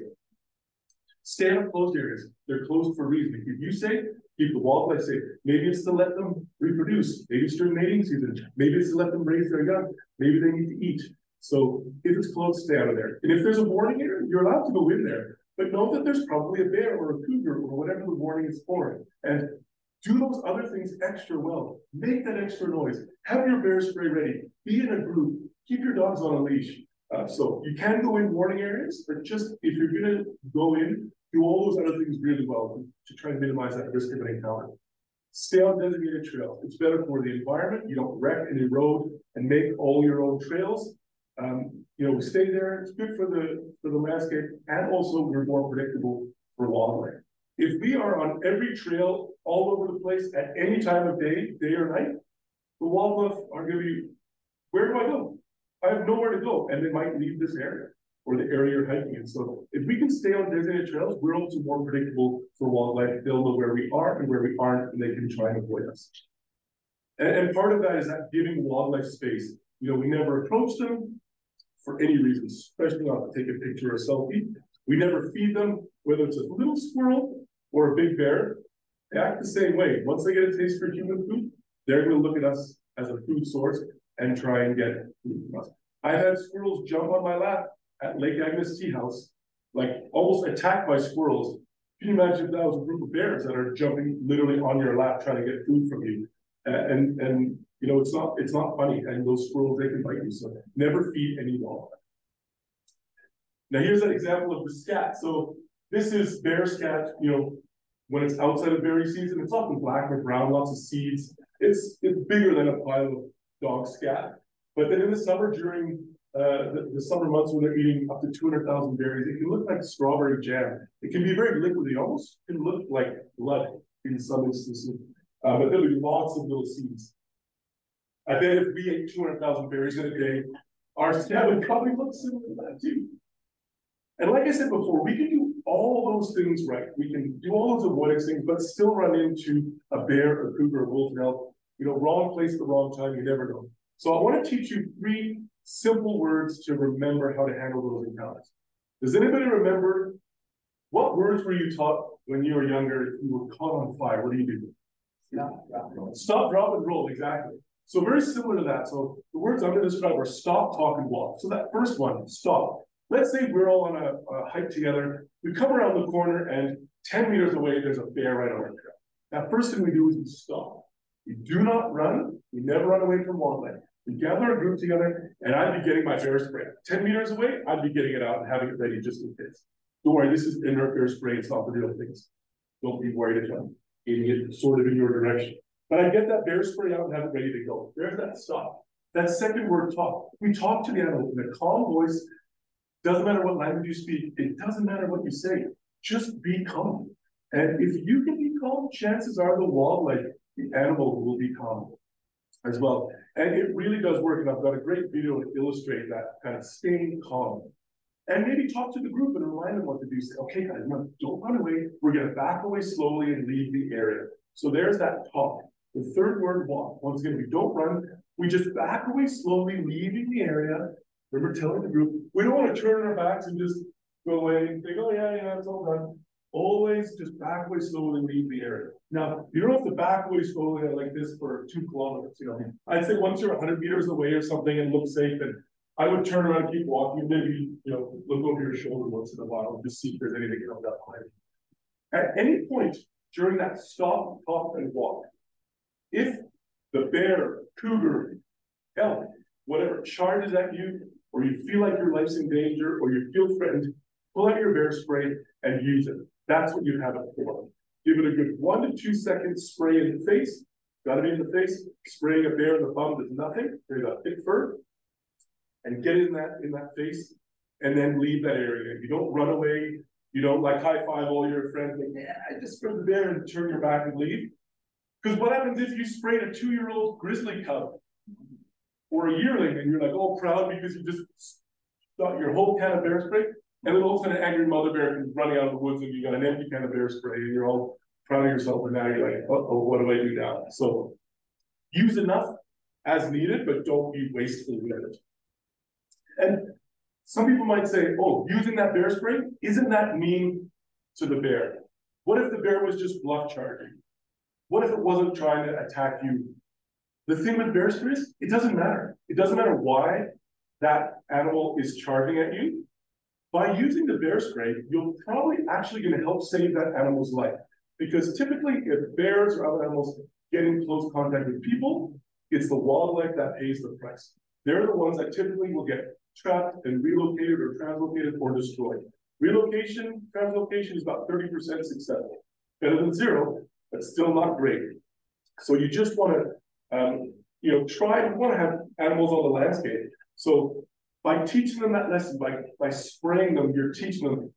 Stay in closed areas. They're closed for a reason. If you say keep the wildlife safe. Maybe it's to let them reproduce, maybe it's during mating season, maybe it's to let them raise their young, maybe they need to eat. So if it's closed, stay out of there. And if there's a warning area, you're allowed to go in there, but know that there's probably a bear or a cougar or whatever the warning is for. And do those other things extra well. Make that extra noise. Have your bear spray ready. Be in a group. Keep your dogs on a leash. Uh, so you can go in warning areas, but just if you're gonna go in, do all those other things really well to try and minimize that risk of an encounter. Stay on designated trails. It's better for the environment. You don't wreck and erode and make all your own trails. Um, you know, stay there. It's good for the for the landscape, and also we're more predictable for wildlife. If we are on every trail all over the place at any time of day, day or night, the wildlife are going to be, where do I go? I have nowhere to go, and they might leave this area or the area you're hiking in. So if we can stay on designated trails, we're also more predictable for wildlife. They'll know where we are and where we aren't, and they can try and avoid us. And, and part of that is that giving wildlife space. You know, we never approach them for any reason, especially not to take a picture or a selfie. We never feed them, whether it's a little squirrel or a big bear. They act the same way. Once they get a taste for human food, they're going to look at us as a food source and try and get food from us. I had squirrels jump on my lap at Lake Agnes Tea House, like almost attacked by squirrels. Can you imagine if that was a group of bears that are jumping literally on your lap trying to get food from you? And and you know it's not it's not funny. And those squirrels they can bite you. So never feed any wildlife. Now here's an example of the scat. So this is bear scat. You know when it's outside of berry season, it's often black or brown, lots of seeds. It's it's bigger than a pile of dog scat. But then in the summer during uh, the, the, summer months when they're eating up to 200,000 berries, it can look like strawberry jam. It can be very liquidy, almost can look like blood in some instances. Uh, but there'll be lots of little seeds. I bet if we ate 200,000 berries in a day, our scat would probably look similar to that too. And like I said before, we can do all those things right. We can do all those avoidance things, but still run into a bear, a cougar, a wolf, and elk. You know, wrong place at the wrong time, you never know. So I want to teach you three simple words to remember how to handle those encounters. Does anybody remember what words were you taught when you were younger? You were caught on fire, what do you do? Stop, drop, roll. Stop, drop, and roll, exactly. So very similar to that. So the words I'm going to describe are stop, talk, and walk. So that first one, stop. Let's say we're all on a, a hike together. We come around the corner and 10 meters away, there's a bear right on our trail. Now, first thing we do is we stop. We do not run. We never run away from wildlife. We gather a group together, and I'd be getting my bear spray. 10 meters away, I'd be getting it out and having it ready just in case. Don't worry, this is inert bear spray, it's not the real things. Don't be worried if I'm aiming it sort of in your direction. But I'd get that bear spray out and have it ready to go. There's that stop. That second word, talk. We talk to the animal in a calm voice. Doesn't matter what language you speak, it doesn't matter what you say. Just be calm. And if you can be calm, chances are the wildlife, the animal will be calm as well. And it really does work. And I've got a great video to illustrate that kind of staying calm. And maybe talk to the group and remind them what to do. Say, okay, guys, no, don't run away. We're going to back away slowly and leave the area. So there's that talk. The third word, walk. Once again, we don't run. We just back away slowly, leaving the area. Remember telling the group, we don't want to turn our backs and just go away and think, oh, yeah, yeah, it's all done. Always just back away slowly, leave the area. Now, you don't have to back away slowly like this for two kilometers, you know. I'd say once you're hundred meters away or something and look safe, and I would turn around and keep walking, maybe, you know, look over your shoulder once in a while, and just see if there's anything coming up behind you. At any point during that stop, talk, and walk, if the bear, cougar, elk, whatever charges at you, or you feel like your life's in danger, or you feel threatened, pull out your bear spray and use it. That's what you have it for. Give it a good one to two seconds spray in the face. Gotta be in the face. Spraying a bear in the bum does nothing. There's a thick fur. And get in that in that face and then leave that area. You don't run away. You don't like high five all your friends. Like, yeah, I just sprayed the bear and turn your back and leave. Because what happens if you sprayed a two-year-old grizzly cub or a yearling and you're like all proud because you just got your whole can of bear spray? And then all of a sudden, an angry mother bear comes running out of the woods and you got an empty can of bear spray and you're all proud of yourself. And now you're like, oh, what do I do now? So use enough as needed, but don't be wasteful with it. And some people might say, oh, using that bear spray, isn't that mean to the bear? What if the bear was just bluff charging? What if it wasn't trying to attack you? The thing with bear spray it doesn't matter. It doesn't matter why that animal is charging at you. By using the bear spray, you're probably actually gonna help save that animal's life. Because typically, if bears or other animals get in close contact with people, it's the wildlife that pays the price. They're the ones that typically will get trapped and relocated or translocated or destroyed. Relocation, translocation is about thirty percent successful. Better than zero, but still not great. So you just wanna, um, you know, try, you wanna have animals on the landscape. So by teaching them that lesson, by, by spraying them, you're teaching them,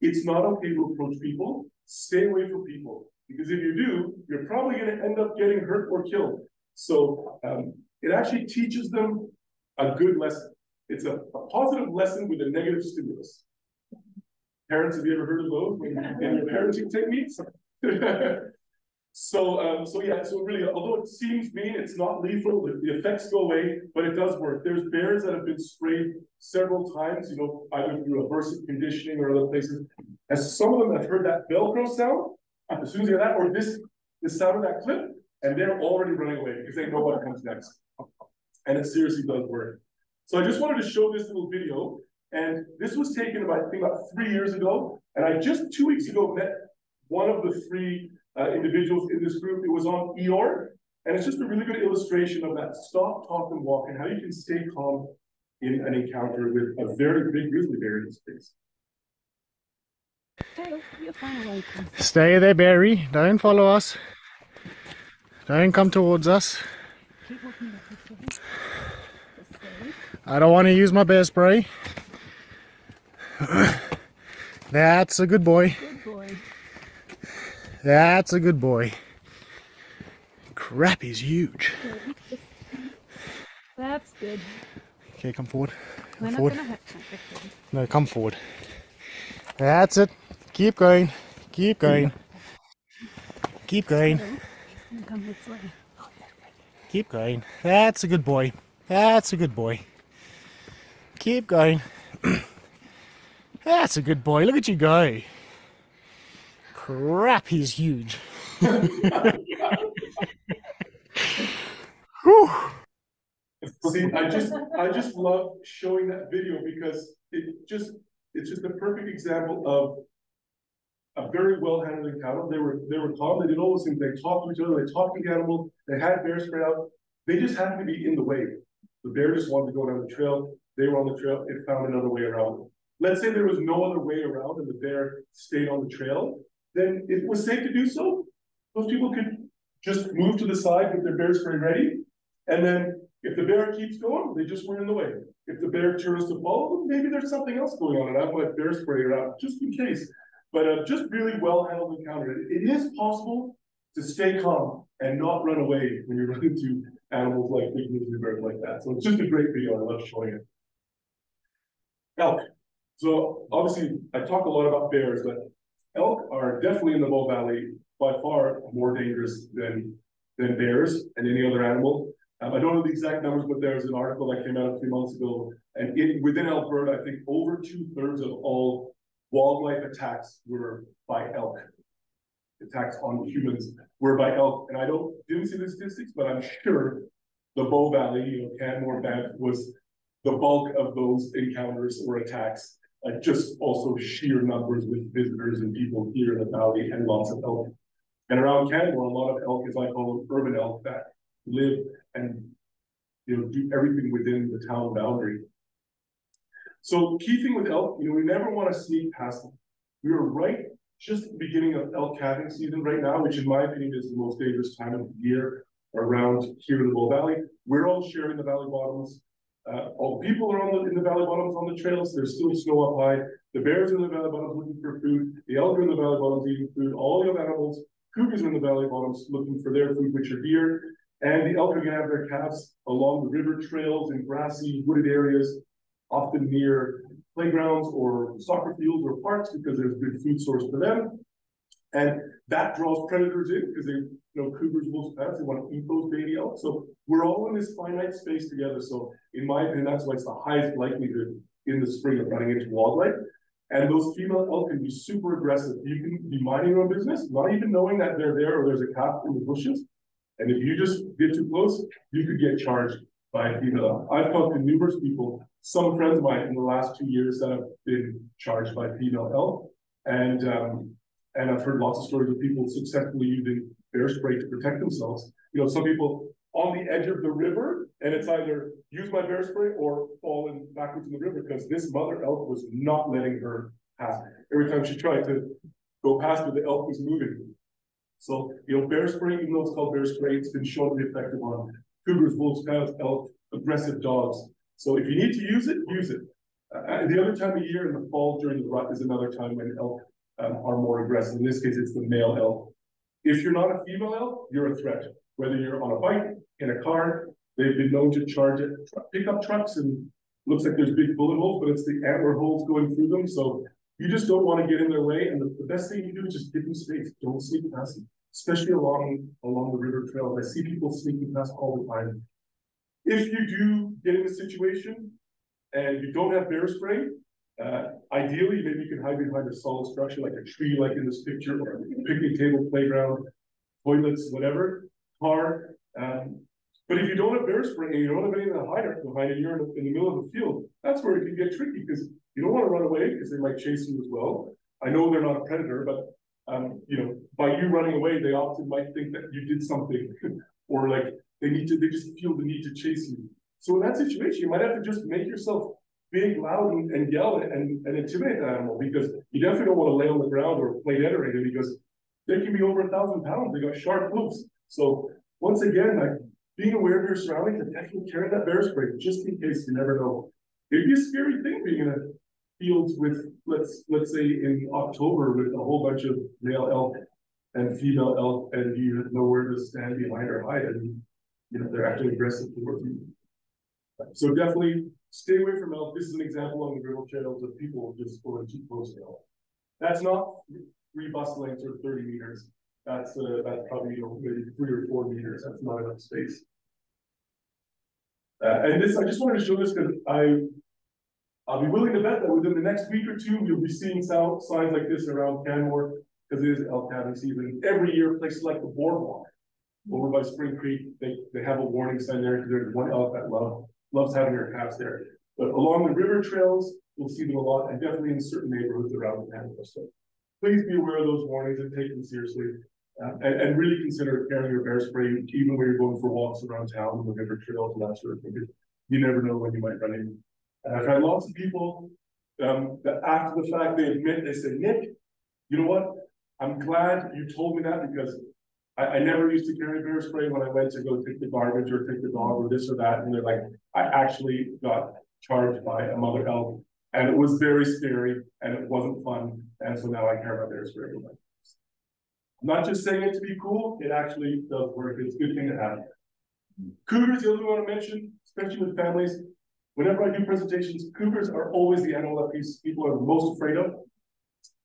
it's not okay to approach people, stay away from people. Because if you do, you're probably gonna end up getting hurt or killed. So, um, it actually teaches them a good lesson. It's a, a positive lesson with a negative stimulus. Parents, have you ever heard of those in in parenting techniques? So, um, so yeah, so really, although it seems mean, it's not lethal, the, the effects go away, but it does work. There's bears that have been sprayed several times, you know, either through aversive conditioning or other places. As some of them have heard that Velcro sound, as soon as they hear that, or this, the sound of that clip, and they're already running away because they know what comes next. And it seriously does work. So I just wanted to show this little video, and this was taken about, I think about three years ago, and I just two weeks ago met one of the three uh, individuals in this group. It was on Eeyore, and it's just a really good illustration of that stop, talk, and walk, and how you can stay calm in an encounter with a very big grizzly bear in this case. Stay there, Barry. Don't follow us. Don't come towards us. I don't want to use my bear spray. That's a good boy. Good boy. That's a good boy. Crap, he's huge. That's good. Okay, come forward. We're Come forward. No, come forward. That's it. Keep going. Keep going. Keep going. Gonna come this way. Keep going. That's a good boy. That's a good boy. Keep going. That's a good boy. Look at you go. Crap, he's huge. See, I just, I just love showing that video because it just, it's just a perfect example of a very well handled encounter. They were, they were calm, they did all those things, they talked to each other, they talked to the animal, they had bear spread out. They just happened to be in the way. The bear just wanted to go down the trail, they were on the trail, it found another way around. Let's say there was no other way around and the bear stayed on the trail, then it was safe to do so, those people could just move to the side with their bear spray ready. And then if the bear keeps going, they just weren't in the way. If the bear turns to follow them, maybe there's something else going on, and I might bear spray it out just in case. But uh, just really well handled encounter. It- it is possible to stay calm and not run away when you run into animals like big grizzly bears like that. So it's just a great video. I love showing it. Elk. So obviously, I talk a lot about bears, but elk are definitely in the Bow Valley by far more dangerous than than bears and any other animal. Um, I don't know the exact numbers, but there's an article that came out a few months ago, and in within Alberta, I think over two thirds of all wildlife attacks were by elk. Attacks on humans were by elk, and I don't didn't see the statistics, but I'm sure the Bow Valley, you know, Canmore, Banff was the bulk of those encounters or attacks. Uh, just also sheer numbers with visitors and people here in the valley and lots of elk. And around Canmore, a lot of elk, as I call them, urban elk that live and you know do everything within the town boundary. So key thing with elk, you know, we never want to sneak past them. We are right just at the beginning of elk calving season right now, which in my opinion is the most dangerous time of the year around here in the Bow Valley. We're all sharing the valley bottoms. Uh, all the people are on the in the valley bottoms on the trails. There's still snow up high. The bears are in the valley bottoms looking for food. The elk are in the valley bottoms eating food. All the other animals, cougars are in the valley bottoms looking for their food, which are deer. And the elk are gonna have their calves along the river trails and grassy wooded areas, often near playgrounds or soccer fields or parks because there's a good food source for them. And that draws predators in because they, you know, cougars, wolves, panthers, they want to eat those baby elk. So we're all in this finite space together. So in my opinion, that's why it's the highest likelihood in the spring of running into wildlife. And those female elk can be super aggressive. You can be minding your own business, not even knowing that they're there or there's a calf in the bushes. And if you just get too close, you could get charged by a female. elk. I've talked to numerous people, some friends of mine in the last two years that have been charged by female elk. And, um, and I've heard lots of stories of people successfully using bear spray to protect themselves. You know, some people on the edge of the river, and it's either use my bear spray or fallen backwards in the river, because this mother elk was not letting her pass. Every time she tried to go past her, the elk was moving. So, you know, bear spray, even though it's called bear spray, it's been shown to be effective on cougars, wolves, coyotes, elk, aggressive dogs. So if you need to use it, use it. Uh, the other time of year in the fall during the rut is another time when elk um, are more aggressive. In this case, it's the male elk. If you're not a female elk, you're a threat. Whether you're on a bike, in a car, they've been known to charge it, pickup trucks, and looks like there's big bullet holes, but it's the antler holes going through them. So you just don't want to get in their way. And the, the best thing you do is just give them space. Don't sneak past them, especially along along the river trails. I see people sneaking past all the time. If you do get in a situation and you don't have bear spray, uh, ideally, maybe you can hide behind a solid structure like a tree, like in this picture, or a picnic table, playground, toilets, whatever, car. Um, but if you don't have bear spray and you don't have anything to hide behind, and you're in the, in the middle of the field, that's where it can get tricky because you don't want to run away because they might chase you as well. I know they're not a predator, but um, you know, by you running away, they often might think that you did something, or like they need to, they just feel the need to chase you. So in that situation, you might have to just make yourself big, loud, and, and yell and, and intimidate the animal because you definitely don't want to lay on the ground or play dead already because they can be over a thousand pounds. They got sharp hooves. So once again, like being aware of your surroundings and definitely carrying that bear spray just in case you never know. It'd be a scary thing being in a field with let's let's say in October with a whole bunch of male elk and female elk and you have nowhere to stand behind or hide and you know they're actually aggressive towards you. So definitely stay away from elk. This is an example on the river trails of people just going too close to elk. That's not three bus lengths or 30 meters. That's uh, that's probably you know, maybe three or four meters. That's not enough space. Uh, and this, I just wanted to show this because I, I'll be willing to bet that within the next week or two, you'll be seeing sound, signs like this around Canmore because it is elk calving season. Every year, places like the boardwalk over by Spring Creek, they, they have a warning sign there because there's one elk that love, loves having their calves there. But along the river trails, you'll see them a lot and definitely in certain neighborhoods around Canmore. So please be aware of those warnings and take them seriously. Uh, and, and really consider carrying your bear spray even when you're going for walks around town on the river trails and that sort of thing. You never know when you might run in. And I've had lots of people um, that after the fact they admit, they say, Nick, you know what? I'm glad you told me that because I, I never used to carry bear spray when I went to go take the garbage or take the dog or this or that. And they're like, I actually got charged by a mother elk and it was very scary and it wasn't fun. And so now I care about bear spray. I'm not just saying it to be cool, it actually does work. It's a good thing to have. Cougars, the other one I want to mention, especially with families. Whenever I do presentations, cougars are always the animal that people are most afraid of.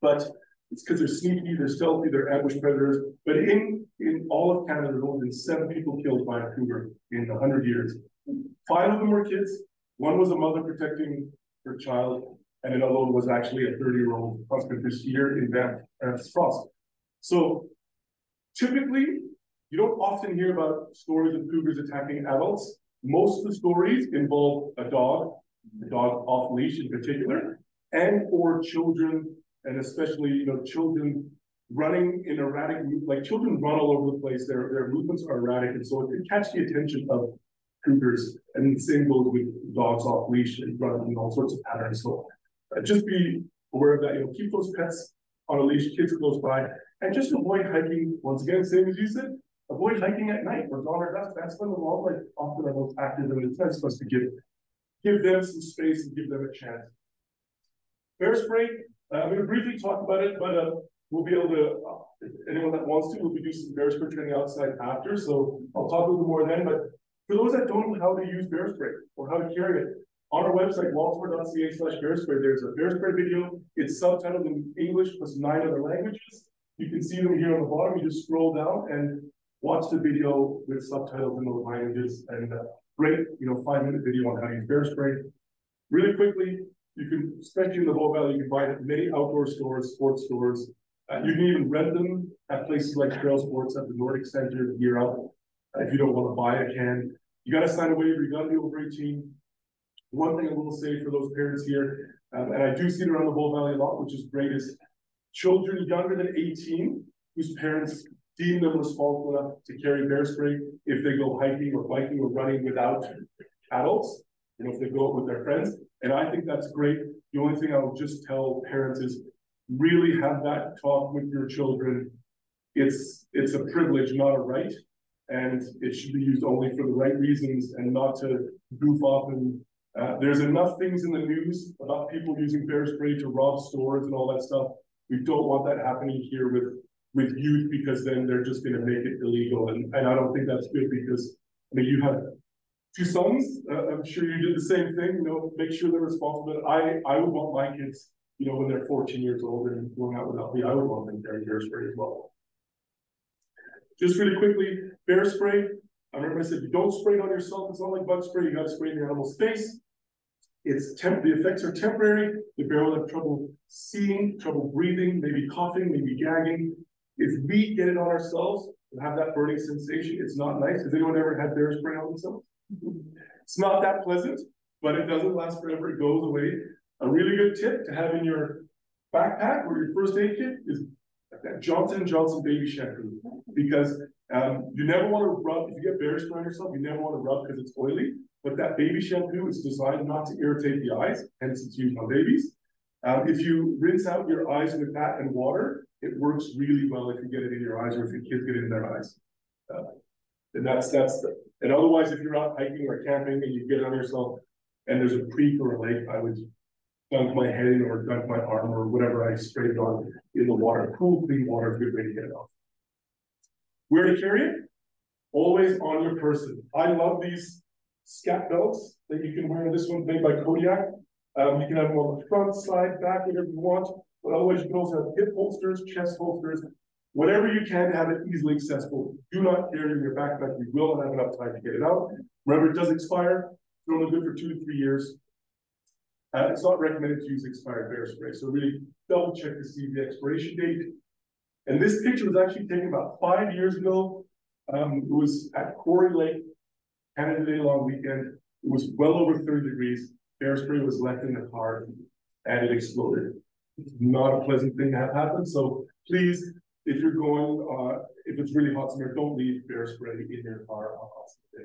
But it's because they're sneaky, they're stealthy, they're ambush predators. But in, in all of Canada, there have only been seven people killed by a cougar in 100 years. Five of them were kids. One was a mother protecting her child, and another one was actually a 30 year old husband this year in Banff, uh, Frost. So typically, you don't often hear about stories of cougars attacking adults. Most of the stories involve a dog, a dog off leash in particular, and or children, and especially you know children running in erratic, like children run all over the place. Their their movements are erratic, and so it can catch the attention of cougars. And the same goes with dogs off leash and running in all sorts of patterns. So uh, just be aware of that. You know, keep those pets on a leash, kids close by, and just avoid hiking, once again, same as you said, avoid hiking at night or dawn or dusk. That's when the wildlife often are most active and nice for us to give, give them some space and give them a chance. Bear spray, uh, I'm going to briefly talk about it, but uh, we'll be able to, uh, anyone that wants to, we'll be doing some bear spray training outside after, so I'll talk a little more then, but for those that don't know how to use bear spray or how to carry it, on our website, wildsmart.ca slash bear spray, there's a bear spray video. It's subtitled in English plus nine other languages. You can see them here on the bottom. You just scroll down and watch the video with subtitles in those languages. And uh, great, you know, five minute video on how to use bear spray. Really quickly, You can, especially in the Bow Valley, you can buy it at many outdoor stores, sports stores. Uh, you can even rent them at places like Trail Sports at the Nordic Center year round. If you don't wanna buy a can, you gotta sign a waiver, you gotta be over eighteen. One thing I will say for those parents here, um, and I do see it around the Bow Valley a lot, which is great, is children younger than eighteen whose parents deem them responsible enough to carry bear spray if they go hiking or biking or running without adults. You know, if they go out with their friends, and I think that's great. The only thing I will just tell parents is really have that talk with your children. It's, it's a privilege, not a right. And it should be used only for the right reasons and not to goof off and uh, there's enough things in the news about people using bear spray to rob stores and all that stuff. We don't want that happening here with, with youth because then they're just gonna make it illegal and, and I don't think that's good because, I mean, you have two sons, uh, I'm sure you did the same thing, you know, make sure they're responsible. I, I would want my kids, you know, when they're fourteen years old and going out without me, I would want them carrying bear spray as well. Just really quickly, bear spray, I remember I said, you don't spray it on yourself, it's not like bug spray, you gotta spray in the animal's face. It's temp, the effects are temporary, the bear will have trouble seeing, trouble breathing, maybe coughing, maybe gagging. If we get it on ourselves and have that burning sensation, it's not nice. Has anyone ever had bear spray on themselves? Mm-hmm. It's not that pleasant, but it doesn't last forever, it goes away. A really good tip to have in your backpack or your first aid kit is that Johnson Johnson baby shampoo. Because um, you never want to rub, if you get bear spray on yourself, you never want to rub because it's oily. But that baby shampoo is designed not to irritate the eyes, hence it's used on babies. Um, if you rinse out your eyes with that and water, it works really well if you get it in your eyes or if your kids get it in their eyes. Uh, and that's, that's, the, and otherwise, if you're out hiking or camping and you get it on yourself and there's a creek or a lake, I would dunk my head in or dunk my arm or whatever I sprayed on in the water. Cool, clean water good way to get it off. Where to carry it? Always on your person. I love these scat belts that you can wear. This one's made by Kodiak. Um, you can have them on the front, side, back, whatever you want. But otherwise, you can also have hip holsters, chest holsters, whatever you can have it easily accessible. Do not carry it in your backpack. You will not have enough time to get it out. Remember, it does expire. It's only good for two to three years. Uh, it's not recommended to use expired bear spray. So really double check to see the expiration date. And this picture was actually taken about five years ago. Um, it was at Quarry Lake, Canada Day long weekend. It was well over thirty degrees. Bear spray was left in the car and it exploded. It's not a pleasant thing to have happen. So please, if you're going, uh, if it's really hot somewhere, don't leave bear spray in your car on hot day.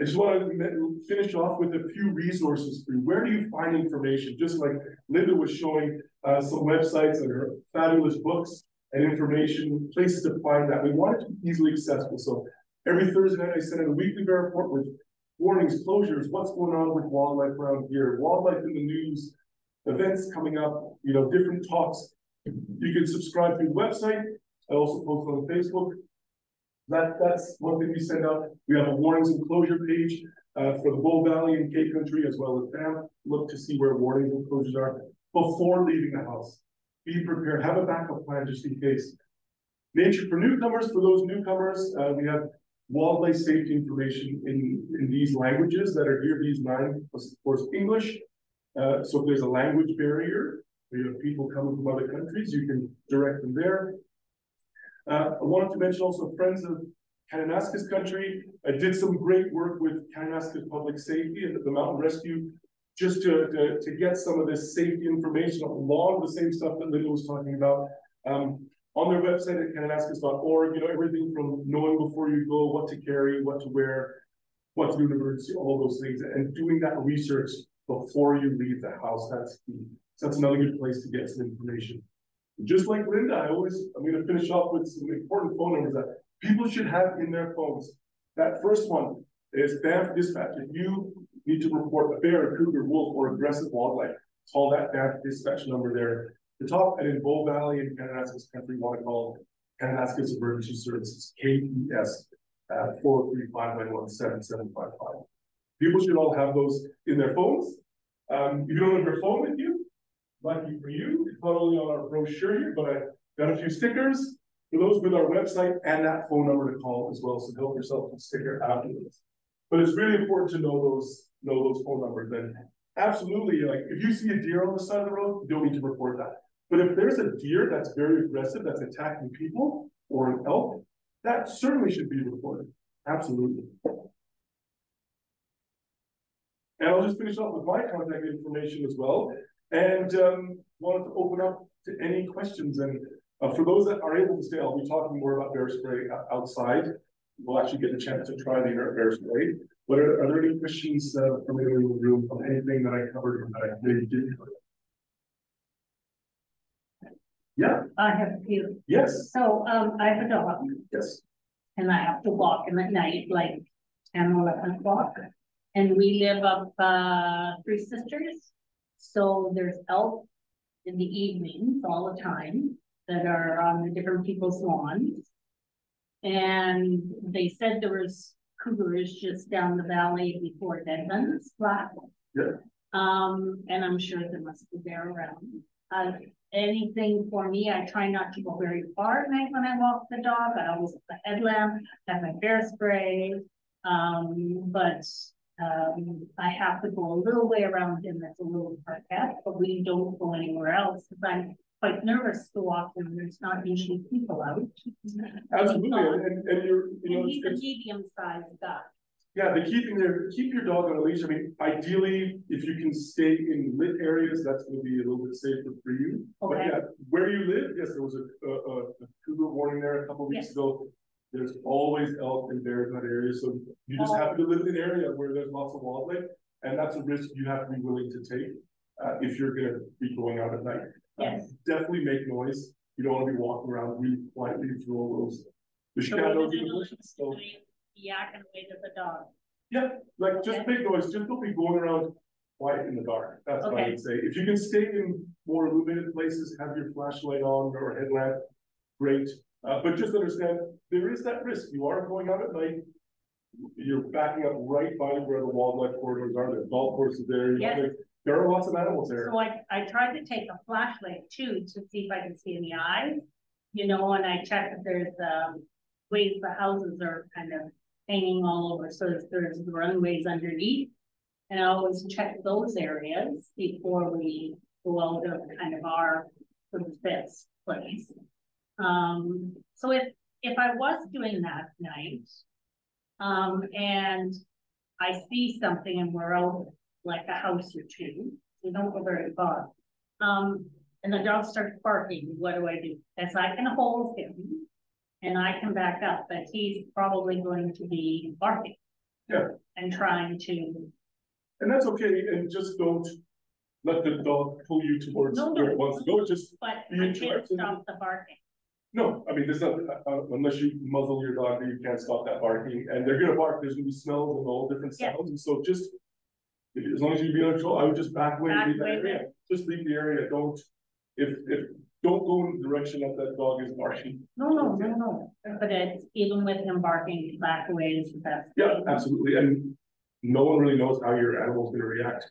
I just want to finish off with a few resources for you. Where do you find information? Just like Lynda was showing uh, some websites and her fabulous books and information, places to find that. We want it to be easily accessible. So every Thursday night, I send out a weekly report with warnings, closures, what's going on with wildlife around here, wildlife in the news, events coming up, you know, different talks. You can subscribe to the website. I also post on Facebook. That, that's one thing we send out. We have a warnings and closure page uh, for the Bow Valley and K Country as well as Banff. Look to see where warnings and closures are before leaving the house. Be prepared, have a backup plan just in case. Nature for newcomers, for those newcomers, uh, we have wildlife safety information in, in these languages that are here, these nine, of course, English. Uh, so if there's a language barrier, or you have people coming from other countries, you can direct them there. Uh, I wanted to mention also Friends of Kananaskis Country. I did some great work with Kananaskis Public Safety and the Mountain Rescue just to, to, to, get some of this safety information, a lot of the same stuff that Lynda was talking about. Um, on their website at kananaskis.org, you know, everything from knowing before you go, what to carry, what to wear, what to do in emergency, all those things, and doing that research before you leave the house, that's key. So that's another good place to get some information. Just like Lynda, I always, I'm going to finish off with some important phone numbers that people should have in their phones. That first one is Banff Dispatch. If you need to report a bear, a cougar, wolf, or aggressive wildlife, call that Banff Dispatch number there. The top, and in Bow Valley and Kananaskis Country, want to call Kananaskis Emergency Services, KES, at 403-591-7755. People should all have those in their phones. Um, if you don't have your phone with you, lucky for you, it's not only on our brochure here, but I got a few stickers for those with our website and that phone number to call as well. So help yourself with sticker afterwards. But it's really important to know those know those phone numbers. And Absolutely, like, if you see a deer on the side of the road, you don't need to report that. But if there's a deer that's very aggressive, that's attacking people, or an elk, that certainly should be reported, absolutely. And I'll just finish off with my contact information as well, and, um, wanted to open up to any questions, and, uh, for those that are able to stay, I'll be talking more about bear spray outside. We'll actually get a chance to try the bear spray, but are, are there any questions, uh, from anyone in the room, on anything that I covered or that I maybe didn't cover? Yeah, I have a few. yes, So, um, I have a dog yes, and I have to walk him at night, like ten or eleven o'clock. And we live up, uh, Three Sisters. So there's elk in the evenings all the time that are on the different people's lawns. And they said there was cougars just down the valley before Deadman's flat. Yeah. Um, and I'm sure there must be bear around. Uh, anything for me, I try not to go very far at night when I walk the dog. I always have a headlamp, have my bear spray. Um, but, um, I have to go a little way around him. That's a little parquet, but we don't go anywhere else. Cause I'm quite nervous to walk when there's not usually people out. absolutely, and, and you're, you know, And he's a it's medium sized guy. Yeah, the key thing there, keep your dog on a leash. I mean, ideally, if you can stay in lit areas, that's gonna be a little bit safer for you. But Okay. yeah, where you live, yes, there was a, a, a a cougar warning there a couple weeks Yes. ago. There's always elk and bears in that area, so you just happen to live in an area where there's lots of wildlife. And that's a risk you have to be willing to take, uh, if you're gonna be going out at night. Yes. Definitely make noise. You don't wanna be walking around really quietly through all those. The shadows and the bushes, so. Yakking away to the dog. Yeah, like just make noise, just don't be going around quiet in the dark, that's what I would say. If you can stay in more illuminated places, have your flashlight on or headlamp, great. Uh, but just understand, there is that risk, you are going out at night. You're backing up right by where the wildlife corridors are, there's golf courses there, you Yes. there- there are lots of animals there. So I, I tried to take a flashlight too, to see if I can see in the eyes. You know, and I checked if there's, um, ways the houses are kind of hanging all over, so if there's runways underneath. And I always check those areas before we go out of kind of our sort of place. Um, so if, if I was doing that night. Um, and I see something and we're out like a house or two, we don't go very far. Um, and the dog starts barking, what do I do? As I can hold him. And I can back up, but he's probably going to be barking. Yeah. And trying to, And that's okay, and just don't let the dog pull you towards No, where it wants to go, just but You I can't stop the barking. No, I mean, there's not, uh, uh, unless you muzzle your dog, you can't stop that barking, and they're gonna bark, there's gonna be smells and all different Yeah. sounds, and so just. As long as you be on control, I would just back away, leave that area, just leave the area, don't. If, if, don't go in the direction that that dog is barking. No, no, no, no, but it's even with him barking, back away is the best. Yeah, absolutely, and no one really knows how your animal's gonna react.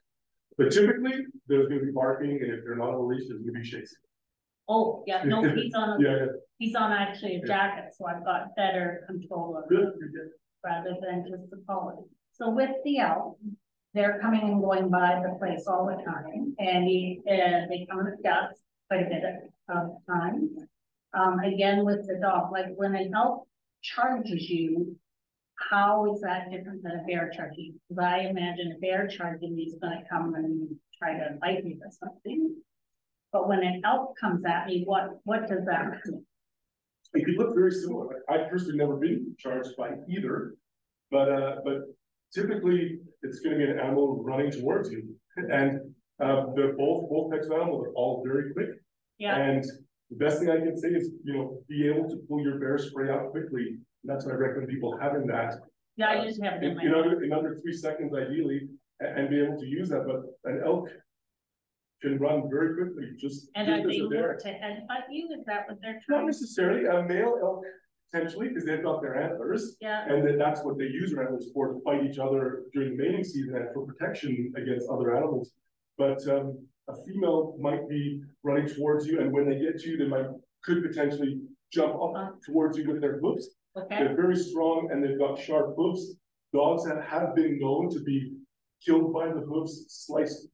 But typically, there's gonna be barking, and if they're not on a leash, there's gonna be chasing. Oh, yeah, no, he's on, a Yeah, yeah, he's on actually a jacket, so I've got better control of it. good, good, good. rather than just the color. So with the elk, they're coming and going by the place all the time, and he, uh, they come at dusk quite a bit of times. Um, again, with the dog, like when an elk charges you, how is that different than a bear charging? Because I imagine a bear charging, is gonna come and try to bite me or something. But when an elk comes at me, what, what does that mean? It could look very similar. I've personally never been charged by either. But, uh, but typically, it's gonna be an animal running towards you. And, uh, they're both, both types of animals are all very quick. Yeah, And the best thing I can say is, you know, be able to pull your bear spray out quickly. And That's what I recommend people having that. yeah, I just have it in In, my. in under, in under three seconds ideally, a- and, be able to use that, but an elk. Can run very quickly, just. And are they more to headbutt you? Is that what they're trying? Not necessarily, a male elk potentially, because they've got their antlers. Yeah, And then that's what they use their antlers for, to fight each other during the mating season and for protection against other animals. But, um, a female might be running towards you, and when they get to you, they might, could potentially jump up towards you with their hooves. okay, They're very strong and they've got sharp hooves. Dogs that have been known to be killed by the hooves, sliced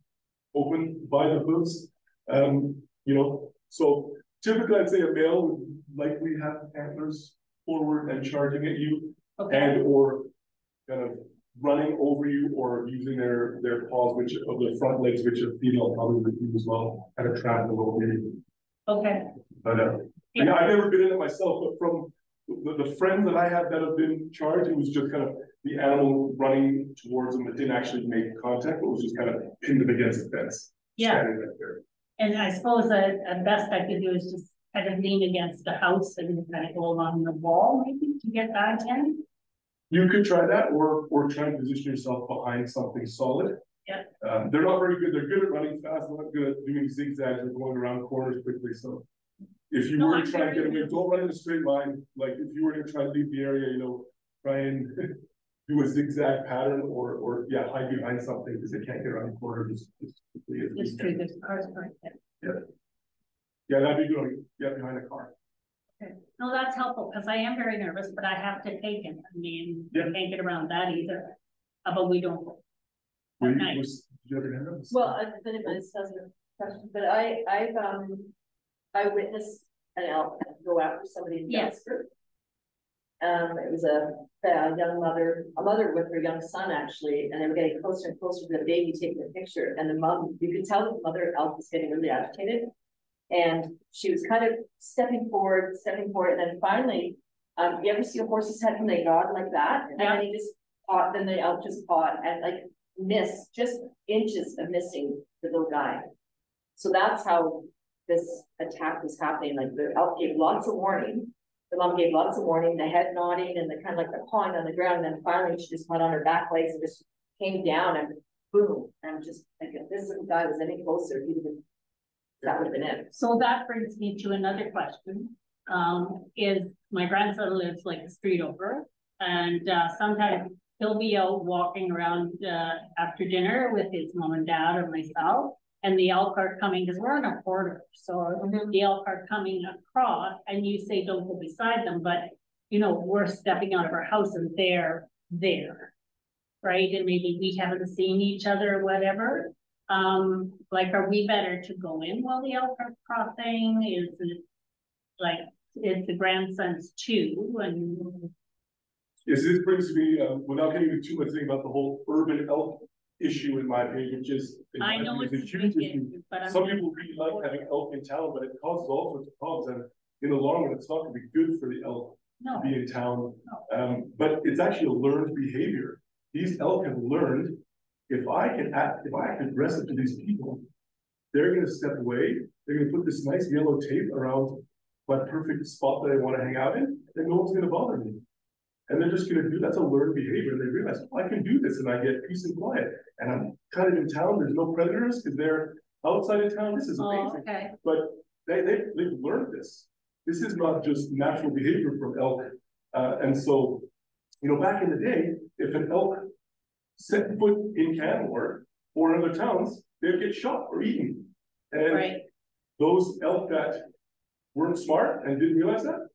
open by the hooves. Um, you know, so typically I'd say a male would likely have antlers forward and charging at you Okay, and or kind of running over you or using their, their paws, which of the front legs, which a female probably would use as well, kind of trap them little you. okay, But, uh, yeah, I've never been in it myself, but from the, the friends that I have that have been charged, it was just kind of the animal running towards them. It didn't actually make contact, it was just kind of pinned them against the fence. yeah, right and I suppose that, at best I could do is just kind of lean against the house and kind of go along the wall maybe to get that in. You could try that or, or try and position yourself behind something solid. Yeah. Um, they're not very good. They're good at running fast. They're not good at doing zigzags or going around corners quickly. So if you No, were to try and get away, don't run in a straight line. Like if you were to try and leave the area, you know, try and do a zigzag pattern or, or yeah, hide behind something because they can't get around the corner as, as quickly as It's true, there's cars right there. Yeah, that'd be good. Yeah, behind the car. Okay. No, that's helpful, because I am very nervous, but I have to take it. I mean, Yeah. I can't get around that either. Uh, but we don't. Were you, Nice. was, did you have your hand up? Well, I, if anybody else has a question, but I, I've, um, I witnessed an elk go after somebody in Yes. Duxford. Um, it was a, a young mother, a mother with her young son actually, and they were getting closer and closer to the baby taking a picture, and the mom, you could tell the mother elk was getting really agitated. And she was kind of stepping forward, stepping forward, and then finally, um, you ever see a horse's head when they nod like that? And Yeah. then he just caught, then the elk just caught and like missed, just inches of missing the little guy. So that's how this attack was happening, like the elk gave lots of warning. The mom gave lots of warning, the head nodding and the kind of like the pawing on the ground, and then finally she just went on her back legs and just came down and boom, and just like if this little guy was any closer, he'd have been. That would have been it. So that brings me to another question. Um, is my grandson lives like a street over and uh sometimes he'll be out walking around uh after dinner with his mom and dad or myself. And the elk are coming, because we're on a corridor, so the elk are coming across and you say don't go beside them, but. You know, we're stepping out of our house and they're there. Right? And maybe we haven't seen each other or whatever. Um, like, are we better to go in while the elk are crossing? Is it like, it's the grandsons too, and Yes, this brings me, uh, without getting into too much thing about the whole urban elk issue in my opinion, which is. I know opinion, it's a huge issue. Some people really like having elk in town, but it causes all sorts of problems, and in the long run, it's not gonna be good for the elk to be in town. Um, but it's actually a learned behavior. These elk have learned, if I can act, if I act aggressive to these people, they're gonna step away, they're gonna put this nice yellow tape around my perfect spot that I wanna hang out in, and no one's gonna bother me. And they're just gonna do, that's a learned behavior, and they realize, oh, I can do this, and I get peace and quiet, and I'm kind of in town, there's no predators, cause they're outside of town, this is oh, amazing. okay, But they, they, they've learned this. This is not just natural behavior from elk. Uh, and so, you know, back in the day, if an elk set foot in Canmore or in other towns, they'd get shot or eaten. And right, those elk that weren't smart and didn't realize that,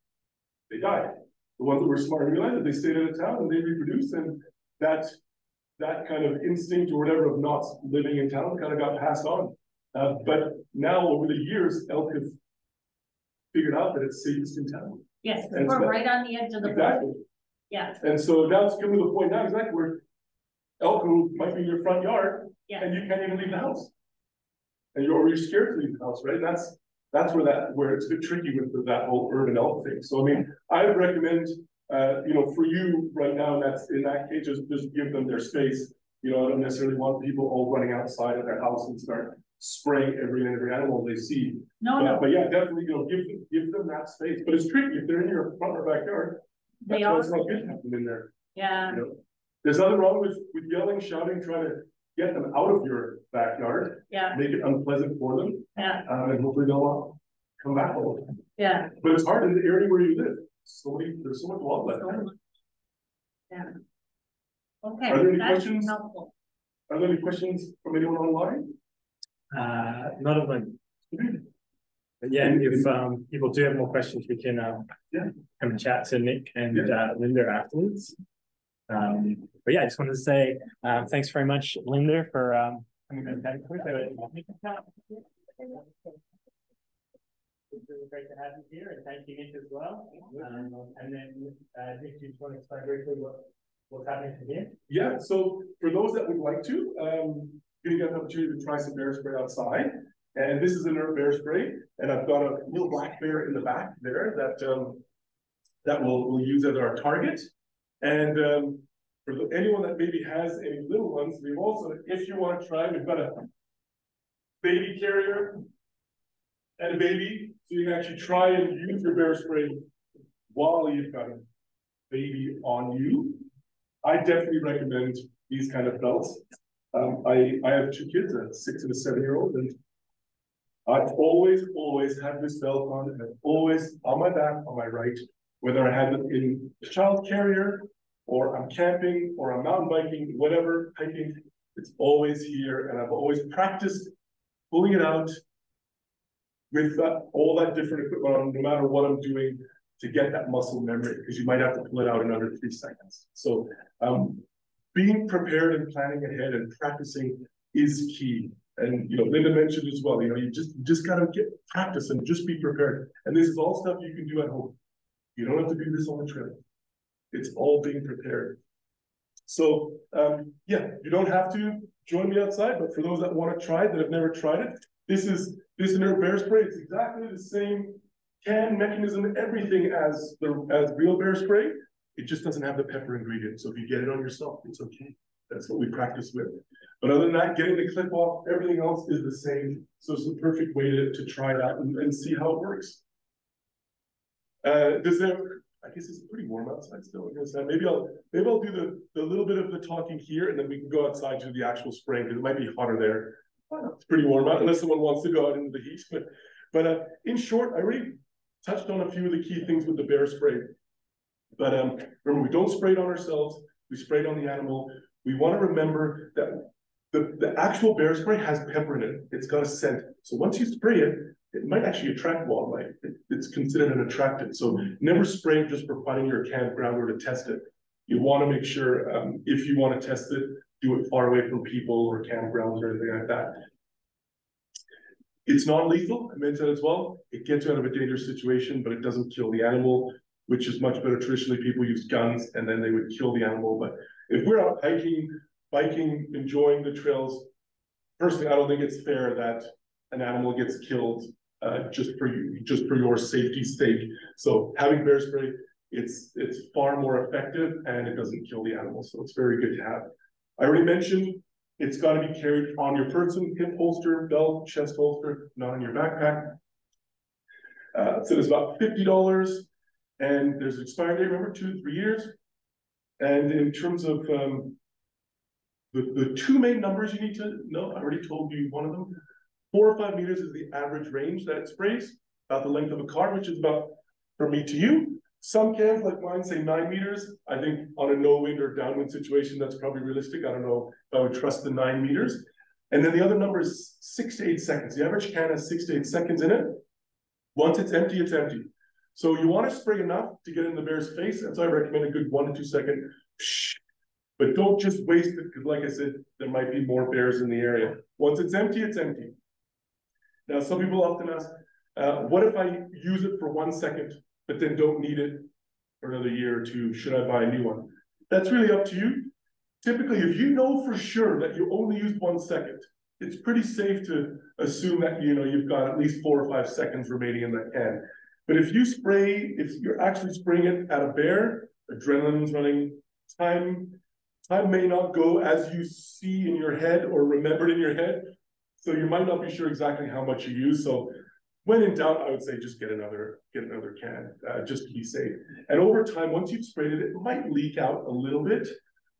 they died. The ones that were smart and realized that they stayed in of town and they reproduced and that, that kind of instinct or whatever of not living in town kind of got passed on. Uh, but now over the years, elk have figured out that it's safest in town. yes, 'cause And we're so- right on the edge of the Exactly. yeah, And so now it's coming to the point now, exactly where elk who might be in your front yard yeah, and you can't even leave the house. And you're, you're scared to leave the house, right? That's, that's where that, where it's a bit tricky with that whole urban elk thing. So I mean, I would recommend, uh, you know, for you right now, that's, in that case, just, just give them their space. You know, I don't necessarily want people all running outside of their house and start spraying every and every animal they see. no, But, no, but yeah, definitely, you know, give, them give them that space, but it's tricky if they're in your front or backyard. they That's why are, it's not good to have them in there, yeah, you know? There's nothing wrong with, with yelling, shouting, trying to get them out of your backyard, yeah, make it unpleasant for them, yeah, um, and hopefully they'll uh, come back all the time. yeah. But it's hard in the area where you live, so many, there's so much wildlife. so much. Yeah. Okay, Are there any that's questions? helpful, Are there any questions from anyone online? Uh, not of them. But yeah, if um people do have more questions, we can um. Yeah. Come and chat to Nick and uh Lynda afterwards. Um, but yeah, I just wanted to say, um, thanks very much, Lynda, for, um, coming to that. It's really great to have you here and thank you, Nick, as well. Um, and then, uh, Nick, do you just want to explain briefly what, what's happening here? Yeah, so for those that would like to, um, you're gonna get the opportunity to try some bear spray outside. And this is a inert bear spray, and I've got a little black bear in the back there that, um, that we'll, we'll use as our target. And, um, for anyone that maybe has any little ones, we've also, if you want to try, we've got a baby carrier and a baby, so you can actually try and use your bear spray while you've got a baby on you. I definitely recommend these kind of belts. Um, I, I have two kids, a six and a seven year old, and I've always, always had this belt on, and always on my back, on my right, whether I have it in a child carrier, or I'm camping, or I'm mountain biking, whatever, hiking, it's always here, and I've always practiced pulling it out with that, all that different equipment no matter what I'm doing, to get that muscle memory, because you might have to pull it out in under three seconds. So, um, being prepared and planning ahead and practicing is key. And, you know, Lynda mentioned as well, you know, you just, just gotta get practice and just be prepared. And this is all stuff you can do at home. You don't have to do this on the trail. It's all being prepared. So, um, yeah, you don't have to join me outside, but for those that wanna try, it, that have never tried it, this is, this inert bear spray, it's exactly the same can mechanism, everything as the, as real bear spray. It just doesn't have the pepper ingredient, so if you get it on yourself, it's okay. That's what we practice with. But other than that, getting the clip off, everything else is the same. So it's the perfect way to, to try it out and, and see how it works. Uh, does there, I guess it's pretty warm outside still. Say, maybe I'll, maybe I'll do the, the little bit of the talking here and then we can go outside to the actual spraying, because it might be hotter there. It's pretty warm out unless someone wants to go out into the heat, but, but, uh, in short, I already touched on a few of the key things with the bear spray. But um, remember, we don't spray it on ourselves, we spray it on the animal. We want to remember that the, the actual bear spray has pepper in it. It's got a scent. So once you spray it, it might actually attract wildlife. It, it's considered an attractant. So never spray just for finding your campground or to test it. You want to make sure, um, if you want to test it, do it far away from people or campgrounds or anything like that. It's non-lethal, I mentioned as well. It gets you out of a dangerous situation, but it doesn't kill the animal, which is much better. Traditionally, people use guns and then they would kill the animal. But if we're out hiking, biking, enjoying the trails, personally, I don't think it's fair that an animal gets killed uh, just for you, just for your safety's sake. So having bear spray, it's it's far more effective and it doesn't kill the animal. So it's very good to have. I already mentioned it's got to be carried on your person, hip holster, belt, chest holster, not in your backpack. Uh, so it's about fifty dollars, and there's an expiry date. Remember, two three years. And in terms of um, the the two main numbers you need to know, I already told you one of them. Four or five meters is the average range that it sprays, about the length of a car, which is about from me to you. Some cans like mine say nine meters. I think on a no wind or downwind situation, that's probably realistic. I don't know if I would trust the nine meters. And then the other number is six to eight seconds. The average can has six to eight seconds in it. Once it's empty, it's empty. So you want to spray enough to get in the bear's face. That's why I recommend a good one to two second. But don't just waste it because, like I said, there might be more bears in the area. Once it's empty, it's empty. Now, some people often ask, uh, what if I use it for one second but then don't need it for another year or two, should I buy a new one? That's really up to you. Typically, if you know for sure that you only used one second, it's pretty safe to assume that you know you've got at least four or five seconds remaining in that can. But if you spray, if you're actually spraying it at a bear, adrenaline's running, time, time may not go as you see in your head or remembered in your head. So you might not be sure exactly how much you use. So when in doubt, I would say just get another get another can uh, just to be safe. And over time, once you've sprayed it, it might leak out a little bit.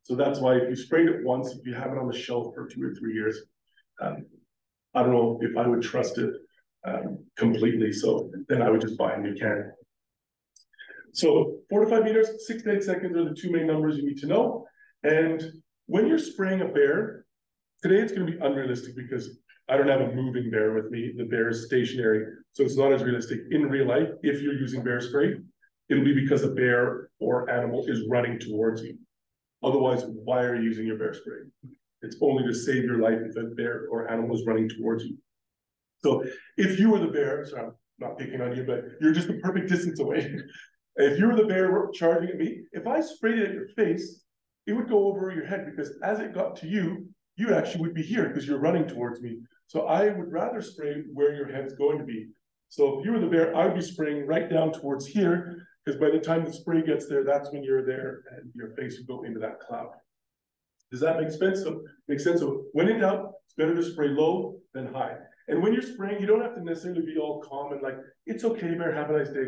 So that's why if you sprayed it once, if you have it on the shelf for two or three years, um, I don't know if I would trust it um, completely. So then I would just buy a new can. So four to five meters, six to eight seconds are the two main numbers you need to know. And when you're spraying a bear, today it's going to be unrealistic because I don't have a moving bear with me. The bear is stationary, so it's not as realistic in real life. If you're using bear spray, it'll be because a bear or animal is running towards you. Otherwise, why are you using your bear spray? It's only to save your life if a bear or animal is running towards you. So if you were the bear, sorry, I'm not picking on you, but you're just the perfect distance away. If you were the bear charging at me, if I sprayed it at your face, it would go over your head because as it got to you, you actually would be here because you're running towards me. So I would rather spray where your head's going to be. So if you were the bear, I would be spraying right down towards here, because by the time the spray gets there, that's when you're there and your face would go into that cloud. Does that make sense? So make sense. So when in doubt, it's better to spray low than high. And when you're spraying, you don't have to necessarily be all calm and like, it's okay, bear, have a nice day.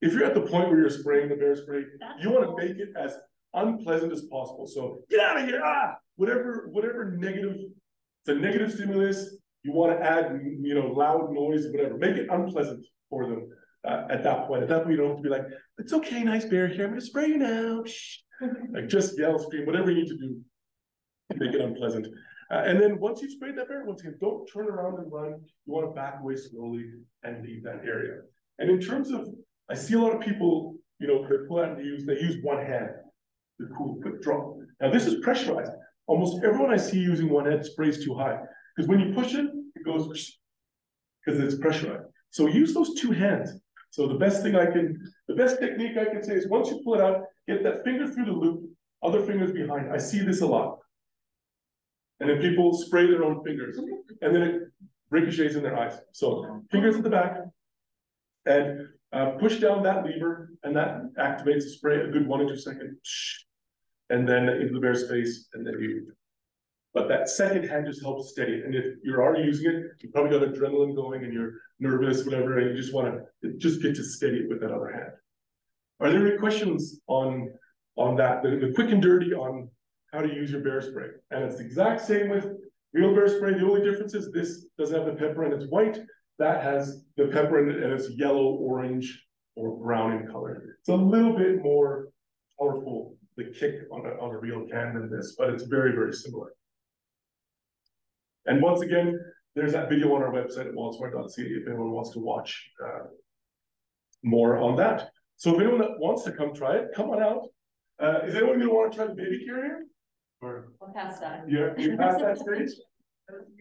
If you're at the point where you're spraying the bear spray, you want to make it as unpleasant as possible. So get out of here, ah, whatever, whatever negative, a negative stimulus. You want to add, you know, loud noise, whatever. Make it unpleasant for them uh, at that point. At that point, you don't have to be like, it's okay, nice bear here. I'm going to spray you now. Shh. like just yell, scream, whatever you need to do. Make it unpleasant. Uh, and then once you've sprayed that bear, once again, don't turn around and run. You want to back away slowly and leave that area. And in terms of I see a lot of people, you know, they pull out and they use, they use one hand. The cool quick drop. Now this is pressurized. Almost everyone I see using one hand sprays too high. Because when you push it, it goes because it's pressurized. So use those two hands. So the best thing I can, the best technique I can say is once you pull it out, get that finger through the loop, other fingers behind. I see this a lot. And then people spray their own fingers and then it ricochets in their eyes. So fingers at the back and uh, push down that lever and that activates the spray a good one or two seconds. And then into the bear's face and then you. But that second hand just helps steady it. And if you're already using it, you probably got adrenaline going and you're nervous, whatever, and you just want to just get to steady it with that other hand. Are there any questions on on that? The, the quick and dirty on how to use your bear spray. And it's the exact same with real bear spray. The only difference is this doesn't have the pepper and it's white. That has the pepper in it and it's yellow, orange, or brown in color. It's a little bit more powerful, the kick on a, on a real can than this, but it's very, very similar. And once again, there's that video on our website at wildsmart.ca if anyone wants to watch uh, more on that. So if anyone that wants to come try it, come on out. Uh, is anyone going to want to try the baby carrier? Or We'll pass that. you're, you past that stage?